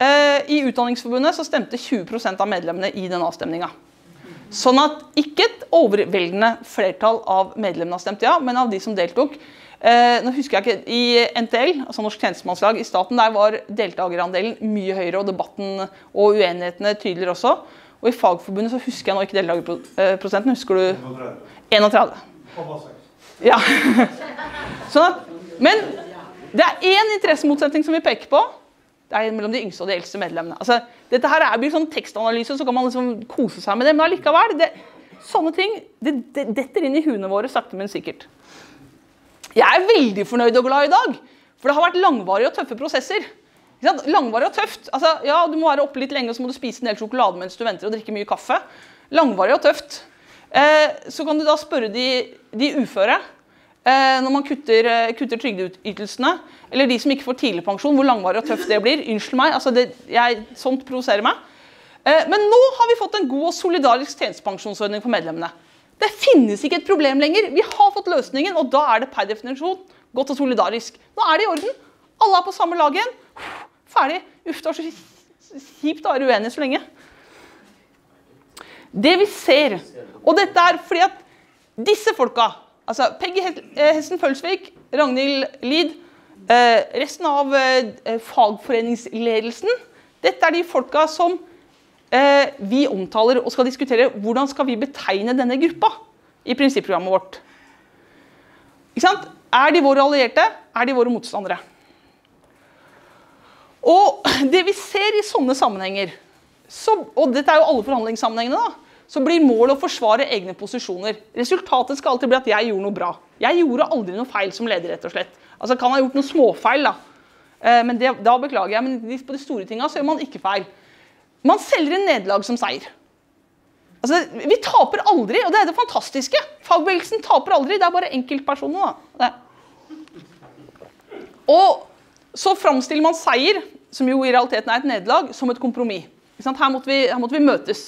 Uh, I Utdanningsforbundet så stemte 20% av medlemmene i den avstemninga. Sånn at ikke et overveldende flertall av medlemmene har stemt ja, men av de som deltok, Eh, nå husker jeg ikke, I NTL, altså Norsk tjenestemannslag i staten, der var deltakerandelen mye høyere, og debatten og uenighetene tydeligere også. Og i Fagforbundet så husker jeg nå ikke deltakerprosenten. Husker du? 31. Ja. sånn at, men det er én interessemotsetning som vi peker på, Det er mellom de yngste og de eldste medlemmene. Altså, dette her er, sånn tekstanalyse, så kan man liksom kose seg med det. Men allikevel, det, sånne ting det, det detter inn i huene våre sakte, men sikkert. Jeg er veldig fornøyd og glad i dag, for det har vært langvarige og tøffe prosesser. Langvarig og tøft. Altså, ja, Du må være oppe litt lenge og så må du spise en del sjokolade mens du venter og drikke mye kaffe. Langvarig og tøft. Eh, så kan du da spørre de, de uføre eh, når man kutter, eh, kutter trygdeytelsene, eller de som ikke får tidligpensjon, hvor langvarig og tøft det blir. Unnskyld meg, altså det, jeg, sånt provoserer meg. Eh, men nå har vi fått en god og solidarisk tjenestepensjonsordning for medlemmene. Det finnes ikke et problem lenger. Vi har fått løsningen, og da er det per definisjon godt og solidarisk. Nå er det i orden. Alle er på samme lag igjen. Ferdig. Uff, det var så kjipt å være uenig så lenge. Det vi ser, og dette er fordi at disse folka, altså Peggy Hesten Følsvik, Ragnhild Lid, eh, resten av eh, fagforeningsledelsen Dette er de folka som eh, vi omtaler og skal diskutere hvordan skal vi betegne denne gruppa i prinsipprogrammet vårt. Ikke sant? Er de våre allierte? Er de våre motstandere? Og det vi ser i sånne sammenhenger, så, og dette er jo alle forhandlingssammenhengene, da, så blir målet å forsvare egne posisjoner. Resultatet skal alltid bli at jeg gjorde noe bra. Jeg gjorde aldri noe feil som leder, rett og slett. Altså kan ha gjort noen småfeil, da. Eh, men det, da beklager jeg. Men på de store tinga så gjør man ikke feil. Man selger en nederlag som seier. Altså, vi taper aldri, og det er det fantastiske. Fagbevegelsen taper aldri. Det er bare enkeltpersoner. da. Og så framstiller man seier, som jo i realiteten er et nederlag, som et kompromiss. Her måtte, vi, her måtte vi møtes.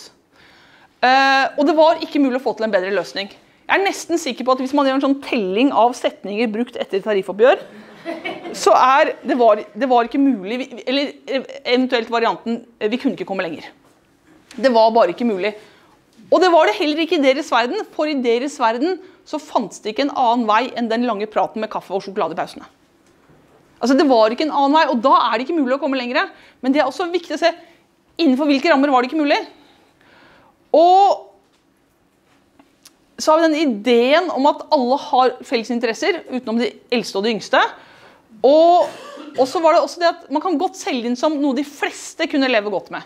Uh, og det var ikke mulig å få til en bedre løsning. Jeg er nesten sikker på at Hvis man gjør en sånn telling av setninger brukt etter tariffoppgjør, så er det var, det var ikke mulig Eller eventuelt varianten Vi kunne ikke komme lenger. Det var bare ikke mulig. Og det var det heller ikke i deres verden, for i deres verden så fantes det ikke en annen vei enn den lange praten med kaffe og sjokolade i pausene. Altså Det var ikke en annen vei, og da er det ikke mulig å komme lenger. Men det er også viktig å se innenfor hvilke rammer var det ikke mulig. Og så har vi den ideen om at alle har felles interesser, utenom de eldste og de yngste. Og, og så var det også det at man kan godt selge inn som noe de fleste kunne leve godt med.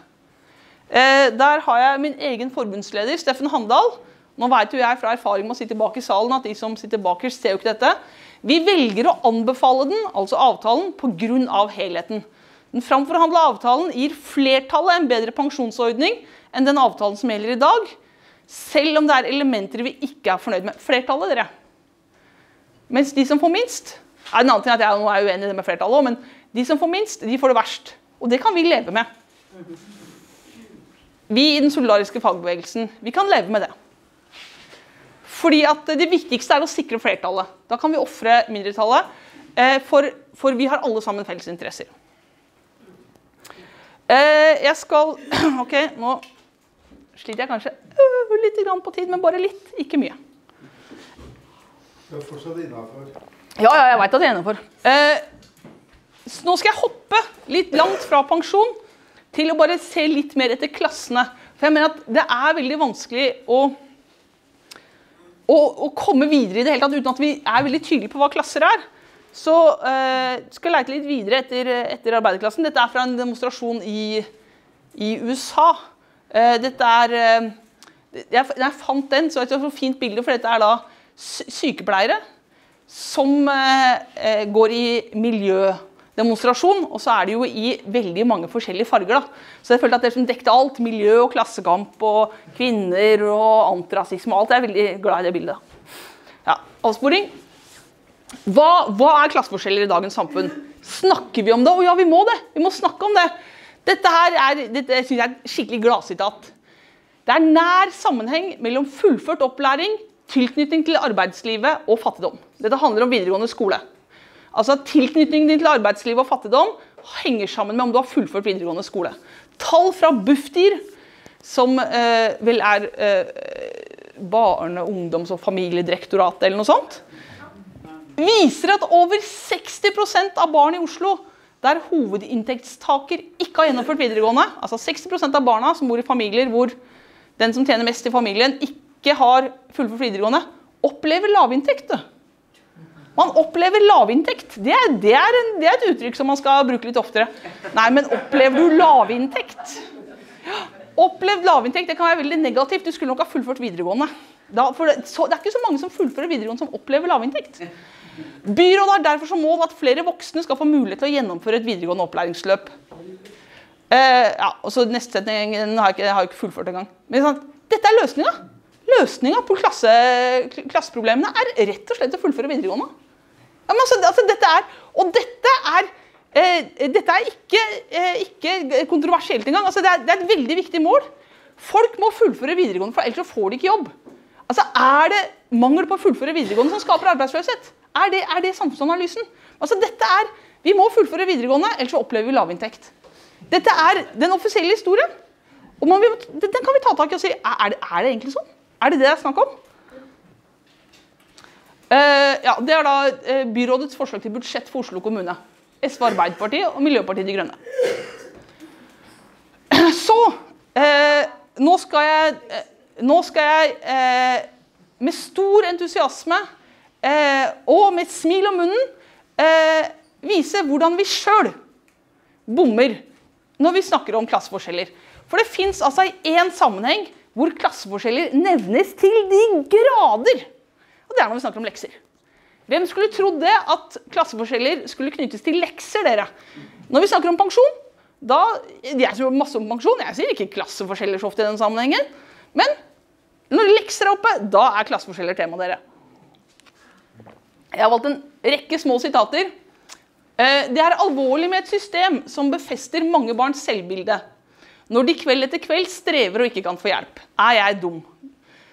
Eh, der har jeg min egen forbundsleder, Steffen Handal. Nå vet jo jeg fra erfaring med å sitte bak i salen at de som sitter bakerst, ser jo ikke dette. Vi velger å anbefale den, altså avtalen, pga. helheten. Den framforhandla avtalen gir flertallet en bedre pensjonsordning enn den avtalen som gjelder i dag. Selv om det er elementer vi ikke er fornøyd med. Flertallet, dere. Mens de som får minst er en annen ting at jeg nå er uenig i det med flertallet òg, men de som får minst, de får det verst. Og det kan vi leve med. Vi i den solidariske fagbevegelsen vi kan leve med det. Fordi at Det viktigste er å sikre flertallet. Da kan vi ofre mindretallet. Eh, for, for vi har alle sammen felles interesser. Eh, jeg skal OK, nå sliter jeg kanskje øh, litt på tid, men bare litt. Ikke mye. Du er fortsatt innafor. Ja, ja, jeg veit at jeg er innafor. Eh, nå skal jeg hoppe litt langt fra pensjon til å bare se litt mer etter klassene. For jeg mener at det er veldig vanskelig å, å, å komme videre i det hele tatt uten at vi er veldig tydelige på hva klasser er. Så eh, skal jeg leite litt videre etter, etter, arbeiderklassen. Dette er fra en demonstrasjon i, i USA. Eh, dette er eh, jeg, jeg, fant den, så det er et fint bilde, for dette er da sykepleiere som går i miljødemonstrasjon. Og så er det jo i veldig mange forskjellige farger. da. Så jeg følte at det som dekte alt, miljø og klassekamp og kvinner og antirasisme og alt, jeg er veldig glad i det bildet. Ja, Avsporing. Hva, hva, er klasseforskjeller i dagens samfunn? Snakker vi om det? Å ja, vi må det! Vi må snakke om det. Dette her er, dette synes jeg er et skikkelig gladsitat. Det er nær sammenheng mellom fullført opplæring, tilknytning til arbeidslivet og fattigdom. Dette handler om videregående skole. Altså Tilknytningen til arbeidslivet og fattigdom henger sammen med om du har fullført videregående skole. Tall fra Bufdir, som eh, vel er eh, Barne-, ungdoms- og familiedirektoratet eller noe sånt, viser at over 60% av barn i Oslo der hovedinntektstaker ikke har gjennomført videregående, altså 60% av barna som bor i familier hvor den som tjener mest i familien, ikke har fullført videregående, opplever lavinntekt. Man opplever lavinntekt. Det det, det er et uttrykk som man skal bruke litt oftere. Nei, men opplever du lavinntekt? Opplevd lavinntekt det kan være veldig negativt. Du skulle nok ha fullført videregående. Da, det, så, det er ikke så mange som fullfører videregående som opplever lavinntekt. Byrådet har derfor som mål at flere voksne skal få mulighet til å gjennomføre et videregående opplæringsløp. Eh, ja, og så Neste setning har jeg ikke, jeg ikke fullført engang. Men sånn, dette er løsninga. Løsninga på klasse, klasseproblemene er rett og slett å fullføre videregående. Ja, altså, altså, dette er, og dette er eh, dette er ikke, eh, ikke kontroversielt engang. Altså, det, er, det er et veldig viktig mål. Folk må fullføre videregående, for ellers får de ikke jobb. Altså, Er det mangel på å fullføre videregående som skaper arbeidsløshet? Er det, er det samfunnsanalysen? Altså, dette er, Vi må fullføre videregående, ellers opplever vi lavinntekt. Dette er den offisielle historien. Og man, den kan vi ta tak i og si er det, er det egentlig sånn? Er det det det er snakk om? Uh, ja, Det er da uh, byrådets forslag til budsjett for Oslo kommune. SV Arbeiderpartiet og Miljøpartiet De Grønne. Så uh, nå skal jeg, nå skal jeg med stor entusiasme og med et smil om munnen vise hvordan vi sjøl bommer når vi snakker om klasseforskjeller. For det fins altså én sammenheng hvor klasseforskjeller nevnes til de grader. Og det er når vi snakker om lekser. Hvem skulle trodd det at klasseforskjeller skulle knyttes til lekser, dere? Når vi snakker om pensjon, da Jeg sier masse om pensjon, jeg sier ikke klasseforskjeller så ofte i den sammenhengen. Men når lekser er oppe, da er klasseforskjeller tema, dere. Jeg har valgt en rekke små sitater. Eh, det er alvorlig med et system som befester mange barns selvbilde. Når de kveld etter kveld strever og ikke kan få hjelp. Er jeg dum?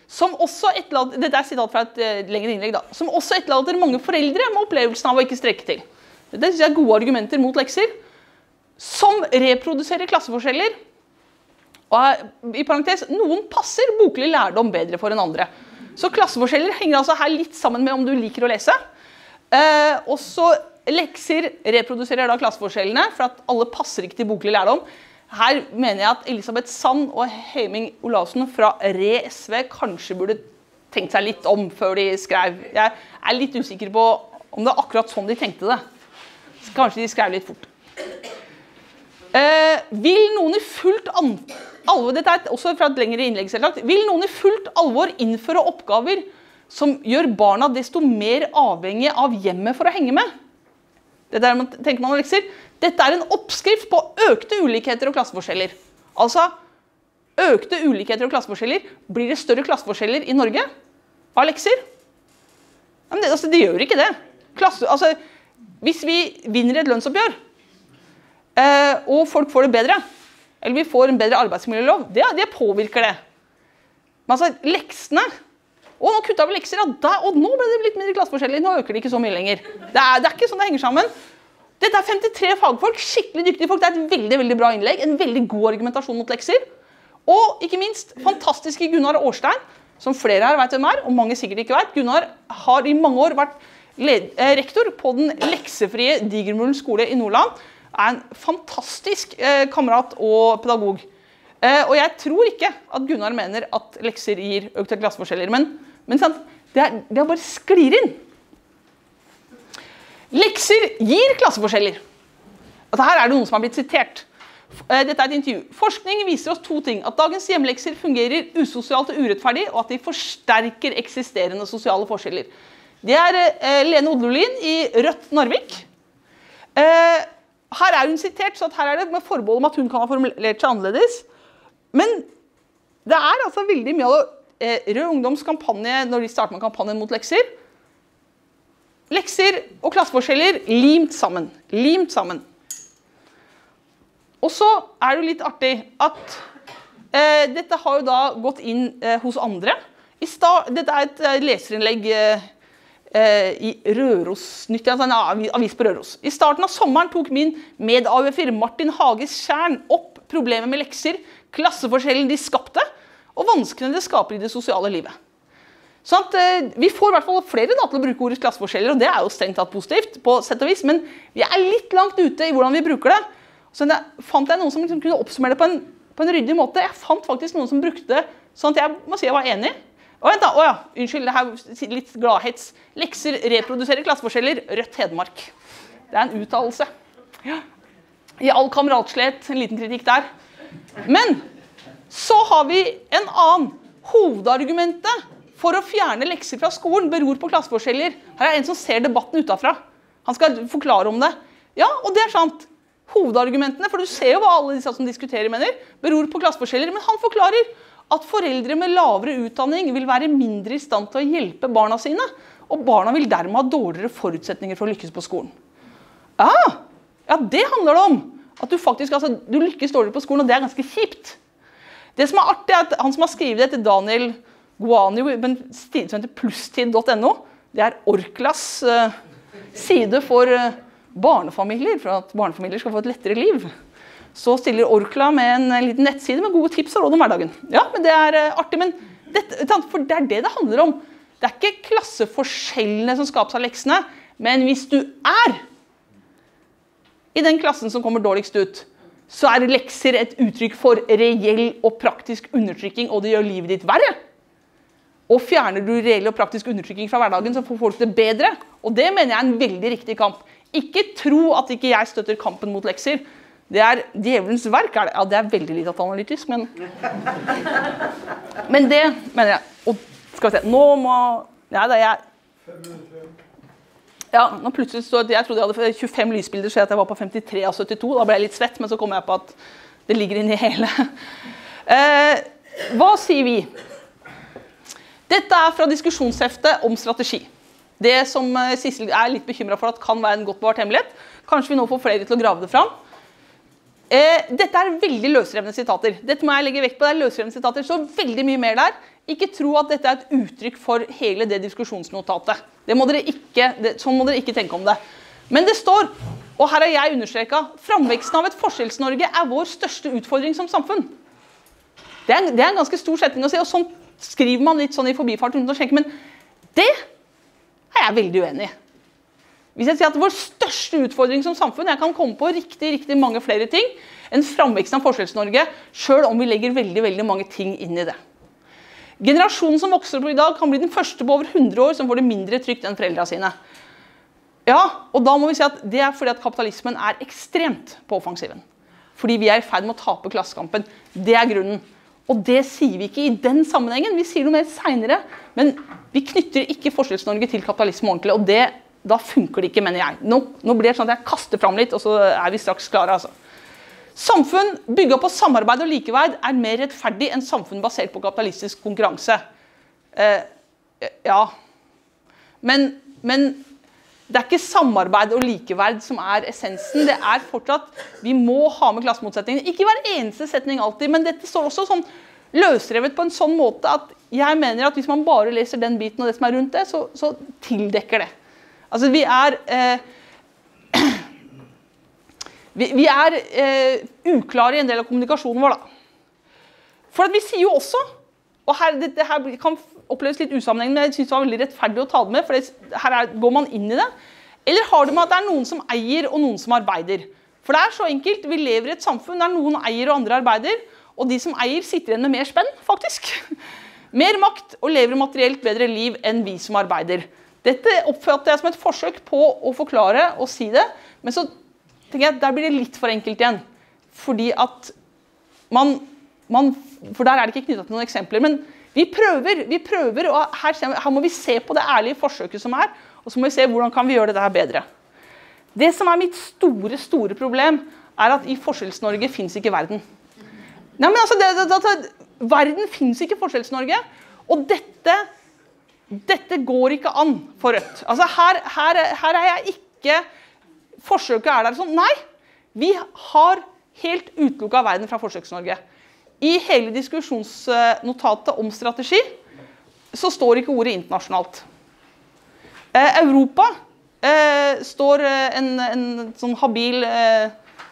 Som også etterlater, dette er sitat fra et uh, lengre innlegg da, som også etterlater mange foreldre med opplevelsen av å ikke strekke til. Det synes jeg er gode argumenter mot lekser. Som reproduserer klasseforskjeller. Og i parentes, Noen passer boklig lærdom bedre for enn andre. Så klasseforskjeller henger altså her litt sammen med om du liker å lese. Eh, og så Lekser reproduserer da klasseforskjellene, for at alle passer ikke til boklig lærdom. Her mener jeg at Elisabeth Sand og Heiming Olavsen fra Re SV kanskje burde tenkt seg litt om før de skrev. Jeg er litt usikker på om det er akkurat sånn de tenkte det. Så kanskje de skrev litt fort. Eh, vil noen i fullt alvor Dette er også fra et lengre innlegg. selvsagt. Vil noen i fullt alvor innføre oppgaver som gjør barna desto mer avhengige av hjemmet for å henge med? Det der man, tenker man lekser. Dette er en oppskrift på økte ulikheter og klasseforskjeller. Altså økte ulikheter og klasseforskjeller. Blir det større klasseforskjeller i Norge av lekser? Men det, altså, det gjør ikke det. Klasse, altså, hvis vi vinner et lønnsoppgjør, eh, og folk får det bedre, eller vi får en bedre arbeidsmiljølov, det, det påvirker det. Men altså, leksene og nå kutta vi lekser, ja, og nå ble det litt mindre klasseforskjeller. Nå øker det ikke så mye lenger. Det er, det er ikke sånn det henger sammen. Dette er 53 fagfolk, skikkelig dyktige folk. Det er et veldig veldig bra innlegg. En veldig god argumentasjon mot lekser. Og ikke minst fantastiske Gunnar Årstein, som flere her vet hvem er, og mange sikkert ikke vet. Gunnar har i mange år vært eh, rektor på den leksefrie Digermulen skole i Nordland. Er en fantastisk eh, kamerat og pedagog. Eh, og jeg tror ikke at Gunnar mener at lekser gir økte klasseforskjeller. Men men sant? Det, er, det er bare sklir inn. Lekser gir klasseforskjeller. Altså, her er det noen som har blitt sitert. Eh, dette er et intervju. Forskning viser oss to ting. At dagens hjemlekser fungerer usosialt og urettferdig, og at de forsterker eksisterende sosiale forskjeller. Det er eh, Lene Odlolin i Rødt Narvik. Eh, her er hun sitert, så her er det med forbehold om at hun kan ha formulert seg annerledes. Men det er altså veldig mye av det eh, Rød Ungdoms kampanje når de starter med kampanjen mot lekser. Lekser og klasseforskjeller limt sammen. Limt sammen. Og så er det jo litt artig at eh, dette har jo da gått inn eh, hos andre. Start, dette er et eh, leserinnlegg eh, Røros i Rørosnytt, altså en avis på Røros. I starten av sommeren tok min med-AUF-er Martin Hages Tjern opp problemet med lekser, klasseforskjellen de skapte, og vanskene det skaper i det sosiale livet. Sånn at, eh, vi får i hvert fall flere da, til å bruke ordet klasseforskjeller, og det er jo strengt tatt positivt, på sett og vis, men vi er litt langt ute i hvordan vi bruker det. Så jeg fant jeg noen som liksom kunne oppsummere det på en, på en ryddig måte. Jeg fant faktisk noen som brukte det sånn at jeg må si jeg var enig. Å, vent da, å ja, unnskyld, det her litt gladhets. Lekser reproduserer klasseforskjeller. Rødt Hedmark. Det er en uttalelse. Ja. I all kameratslighet, en liten kritikk der. Men så har vi en annen. Hovedargumentet for å fjerne lekser fra skolen beror på klasseforskjeller. Her er en som ser debatten utafra. Han skal forklare om det. Ja, og det er sant. Hovedargumentene, for du ser jo hva alle disse som diskuterer mener, beror på klasseforskjeller. Men han forklarer at foreldre med lavere utdanning vil være mindre i stand til å hjelpe barna sine. Og barna vil dermed ha dårligere forutsetninger for å lykkes på skolen. Ja, ja, det handler det om. At du faktisk altså, du lykkes dårligere på skolen, og det er ganske kjipt. Det som er artig, er at han som har skrevet det til Daniel Guani men en side som heter plusstid.no, det er Orklas uh, side for uh, barnefamilier, for at barnefamilier skal få et lettere liv så stiller Orkla med en liten nettside med gode tips og råd om hverdagen. Ja, men Det er uh, artig, men dette, for det er det det handler om. Det er ikke klasseforskjellene som skapes av leksene, men hvis du er i den klassen som kommer dårligst ut, så er lekser et uttrykk for reell og praktisk undertrykking, og det gjør livet ditt verre. Og fjerner du reell og praktisk undertrykking fra hverdagen, så får folk det bedre. Og det mener jeg er en veldig riktig kamp. Ikke tro at ikke jeg støtter kampen mot lekser. Det er djevelens verk. Er det? Ja, det er veldig lite analytisk, men Men det mener jeg. Og skal vi se Nå må Nei da, jeg ja, nå plutselig så Jeg trodde jeg hadde 25 lysbilder, så jeg var på 53 av 72. Da ble jeg litt svett, men så kom jeg på at det ligger inni hele. Eh, hva sier vi? Dette er fra diskusjonsheftet om strategi. Det som eh, Sissel er litt bekymra for at kan være en godt bevart hemmelighet. Kanskje vi nå får flere til å grave det fram. Eh, dette er veldig løsrevne sitater. Dette må jeg legge vekt på. Det er løsrevne sitater, så veldig mye mer der. Ikke tro at dette er et uttrykk for hele det diskusjonsnotatet. Det må ikke, det, sånn må dere ikke tenke om det. Men det står, og her har jeg understreka, framveksten av et Forskjells-Norge er vår største utfordring som samfunn. Det er, det er, en ganske stor setning å si, og sånn skriver man litt sånn i forbifart uten å men det er jeg veldig uenig i. Hvis jeg sier at Vår største utfordring som samfunn Jeg kan komme på riktig, riktig mange flere ting enn framveksten av Forskjells-Norge, sjøl om vi legger veldig, veldig mange ting inn i det. Generasjonen som vokser opp i dag, kan bli den første på over 100 år som får det mindre trygt enn foreldra sine. Ja, og da må vi si at Det er fordi at kapitalismen er ekstremt på offensiven. Fordi vi er i ferd med å tape klassekampen. Det er grunnen. Og det sier vi ikke i den sammenhengen. Vi sier noe mer seinere. Men vi knytter ikke Forskjells-Norge til kapitalisme ordentlig. og det da funker det ikke, mener jeg. Nå, nå blir det sånn at jeg kaster fram litt, og så er vi straks klare. altså. Samfunn bygga på samarbeid og likeverd er mer rettferdig enn samfunn basert på kapitalistisk konkurranse. Eh, ja. Men, men, det er ikke samarbeid og likeverd som er essensen. Det er fortsatt Vi må ha med klassemotsetningene. Ikke hver eneste setning alltid, men dette står også sånn løsrevet på en sånn måte at jeg mener at hvis man bare leser den biten og det som er rundt det, så, så tildekker det. Altså, vi er eh, vi, vi, er eh, uklare i en del av kommunikasjonen vår, da. For vi sier jo også Og her, dette her kan oppleves litt usammenhengende, men jeg synes det var veldig rettferdig å ta det med. For det, her er, går man inn i det. Eller har det med at det er noen som eier, og noen som arbeider? For det er så enkelt. Vi lever i et samfunn der noen eier og andre arbeider. Og de som eier, sitter igjen med mer spenn, faktisk. Mer makt og lever materielt bedre liv enn vi som arbeider. Dette oppfatter jeg som et forsøk på å forklare og si det. Men så tenker jeg der blir det litt for enkelt igjen. Fordi at man, man For der er det ikke knytta til noen eksempler. Men vi prøver, vi prøver og her, her, må vi se på det ærlige forsøket som er. Og så må vi se hvordan kan vi gjøre dette bedre. Det som er mitt store, store problem, er at i Forskjells-Norge fins ikke verden. Nei, men altså, det, det, det, Verden fins ikke i Forskjells-Norge. Og dette dette går ikke an for Rødt. Altså her, her, her er jeg ikke Forsøket er der sånn. Nei, vi har helt utelukka verden fra Forsøks-Norge. I hele diskusjonsnotatet om strategi så står ikke ordet internasjonalt. Eh, Europa eh, står eh, en, en, sånn habil eh,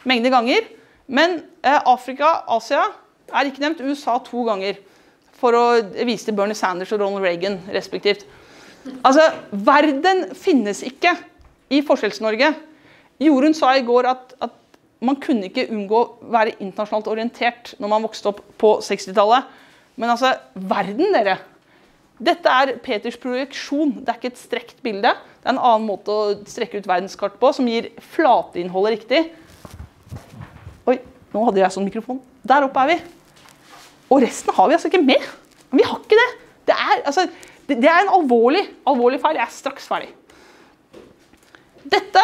mengde ganger. Men eh, Afrika, Asia er ikke nevnt. USA to ganger for å vise til Bernie Sanders og Ronald Reagan respektivt. Altså, Verden finnes ikke i Forskjells-Norge. Jorunn sa i går at, at, man kunne ikke unngå å være internasjonalt orientert når man vokste opp på 60-tallet. Men altså, verden, dere Dette er Peters projeksjon. Det er ikke et strekt bilde. Det er en annen måte å strekke ut verdenskart på som gir flateinnholdet riktig. Oi, nå hadde jeg sånn mikrofon. Der oppe er vi. Og resten har vi altså ikke med. Vi har ikke det. Det er, altså, det, det er en alvorlig, alvorlig feil. Jeg er straks ferdig. Dette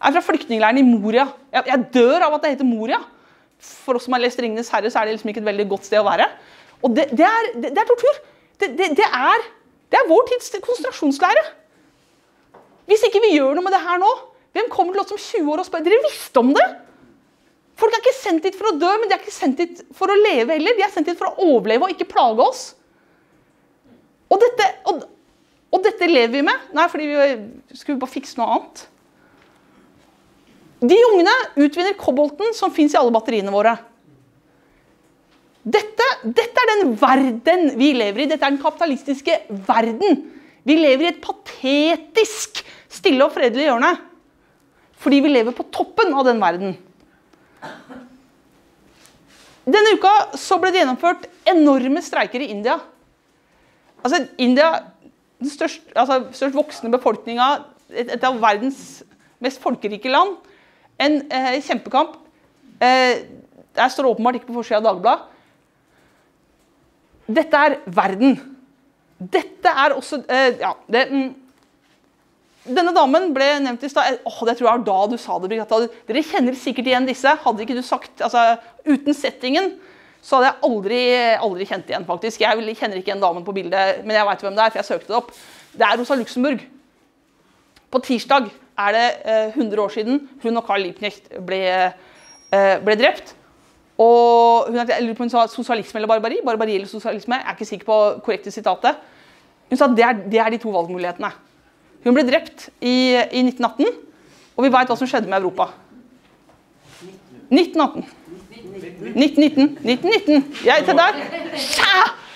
er fra flyktningleiren i Moria. Jeg, jeg, dør av at det heter Moria. For oss som har lest 'Ringenes herre', så er det liksom ikke et veldig godt sted å være. Og det, det, er, det er, tortur. Det, er, er, vår tids konsentrasjonslære. Hvis ikke vi gjør noe med det her nå, hvem kommer til oss om 20 år og spør Dere visste om det? Folk er ikke sendt hit for å dø, men de er ikke sendt hit for å leve heller. De er sendt hit for å overleve og ikke plage oss. Og dette, og, og dette lever vi med. Nei, fordi vi skulle bare fikse noe annet. De ungene utvinner kobolten som fins i alle batteriene våre. Dette, dette, er den verden vi lever i. Dette er den kapitalistiske verden. Vi lever i et patetisk stille og fredelig hjørne. Fordi vi lever på toppen av den verden. Denne uka så ble det gjennomført enorme streiker i India. Altså, India, den størst, altså, størst voksende befolkninga, et, et av verdens mest folkerike land, en eh, kjempekamp. Eh, der står åpenbart ikke på forsida av Dagbladet. Dette er verden. Dette er også eh, Ja, det mm, Denne damen ble nevnt i stad. Oh, det tror jeg var da du sa det. Brigata. Dere kjenner sikkert igjen disse. Hadde ikke du sagt altså, Uten settingen så hadde jeg aldri, aldri kjent igjen, faktisk. Jeg kjenner ikke igjen damen på bildet, men jeg veit hvem det er, for jeg søkte det opp. Det er Rosa Luxemburg. På tirsdag er det 100 eh, år siden hun og Carl Liebknecht ble, eh, ble drept. Og hun, jeg lurer på hun sa sosialisme eller barbari. Barbari eller sosialisme. Jeg er ikke sikker på korrekte sitatet. Hun sa at det er, det er de to valgmulighetene. Hun ble drept i, i 1918, og vi veit hva som skjedde med Europa. 1918. 1919. 1919. Jeg, se der.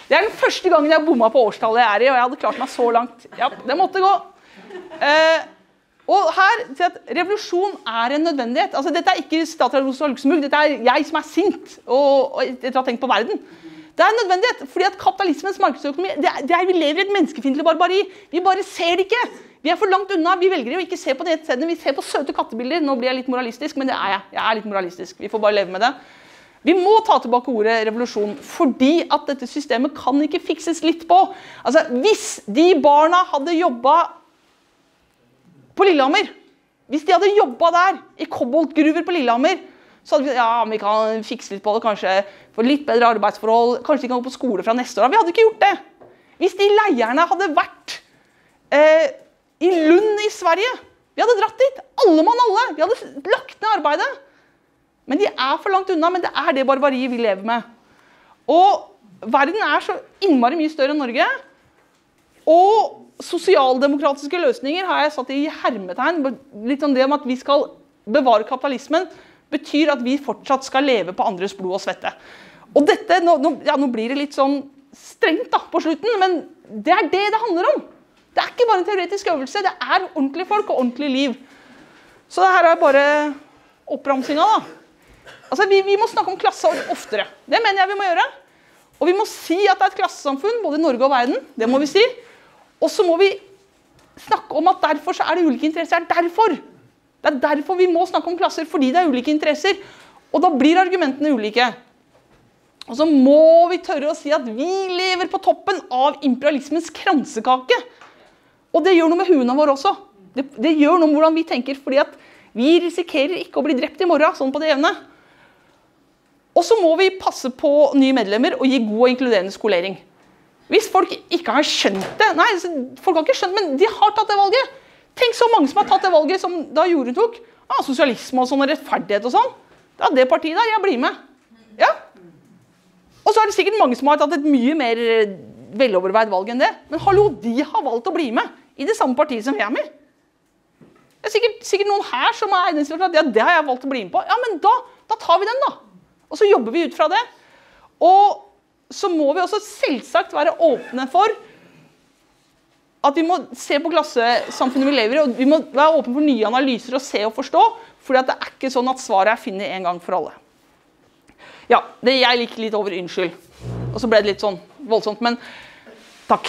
Det er den første gangen jeg bomma på årstallet jeg er i, og jeg hadde klart meg så langt. Ja, det måtte gå. Eh, og her, Revolusjon er en nødvendighet. Altså, dette er ikke statsråd Rosa Luxemburg, dette er jeg som er sint og, og etter å ha tenkt på verden. Det er en nødvendighet, fordi at kapitalismens markedsøkonomi det er, det er, Vi lever i et menneskefiendtlig barbari. Vi bare ser det ikke. Vi er for langt unna. Vi velger å ikke se på nettstedene. Vi ser på søte kattebilder. Nå blir jeg litt moralistisk, men det er jeg. Jeg er litt moralistisk. Vi får bare leve med det. Vi må ta tilbake ordet revolusjon, fordi at dette systemet kan ikke fikses litt på. Altså, Hvis de barna hadde jobba på Lillehammer. Hvis de hadde jobba der, i koboltgruver på Lillehammer, så hadde vi ja, vi kan fikse litt på det, kanskje få litt bedre arbeidsforhold, kanskje de kan gå på skole fra neste år. Vi hadde ikke gjort det. Hvis de leierne hadde vært eh, i Lund i Sverige Vi hadde dratt dit. Alle mann alle. Vi hadde lagt ned arbeidet. Men de er for langt unna. Men det er det barbariet vi lever med. Og verden er så innmari mye større enn Norge. Og Sosialdemokratiske løsninger har jeg satt i hermetegn. Litt sånn det om at vi skal bevare kapitalismen, betyr at vi fortsatt skal leve på andres blod og svette. Og dette, nå, ja, nå blir det litt sånn strengt da, på slutten, men det er det det handler om. Det er ikke bare en teoretisk øvelse, det er ordentlige folk og ordentlig liv. Så det her er bare oppramsinga, da. Altså, vi, vi må snakke om klasse oftere. Det mener jeg vi må gjøre. Og vi må si at det er et klassesamfunn både i Norge og verden. Det må vi si. Og så må vi snakke om at derfor så er det ulike interesser. Er derfor. Det er derfor vi må snakke om klasser, fordi det er ulike interesser. Og da blir argumentene ulike. Og så må vi tørre å si at vi lever på toppen av imperialismens kransekake. Og det gjør noe med huene våre også. Det, det, gjør noe med hvordan vi tenker. fordi at vi risikerer ikke å bli drept i morgen, sånn på det jevne. Og så må vi passe på nye medlemmer og gi god og inkluderende skolering. Hvis folk ikke har skjønt det Nei, folk har ikke skjønt men de har tatt det valget. Tenk så mange som har tatt det valget som da Jorunn tok. Ah, sosialisme og sånn, og rettferdighet og sånn. Det er det partiet der. Jeg blir med. Ja. Og så er det sikkert mange som har tatt et mye mer eh, veloverveid valg enn det. Men hallo, de har valgt å bli med i det samme partiet som vi er med Det er sikkert, sikkert noen her som er at ja, det har jeg valgt å bli med på. Ja, men da, da tar vi den, da. Og så jobber vi ut fra det. Og så må vi også selvsagt være åpne for at vi må se på klassesamfunnet vi lever i, og vi må være åpne for nye analyser og se og forstå. For det er ikke sånn at svaret er funnet en gang for alle. Ja, det jeg liker litt over unnskyld. Og så ble det litt sånn voldsomt. Men Takk.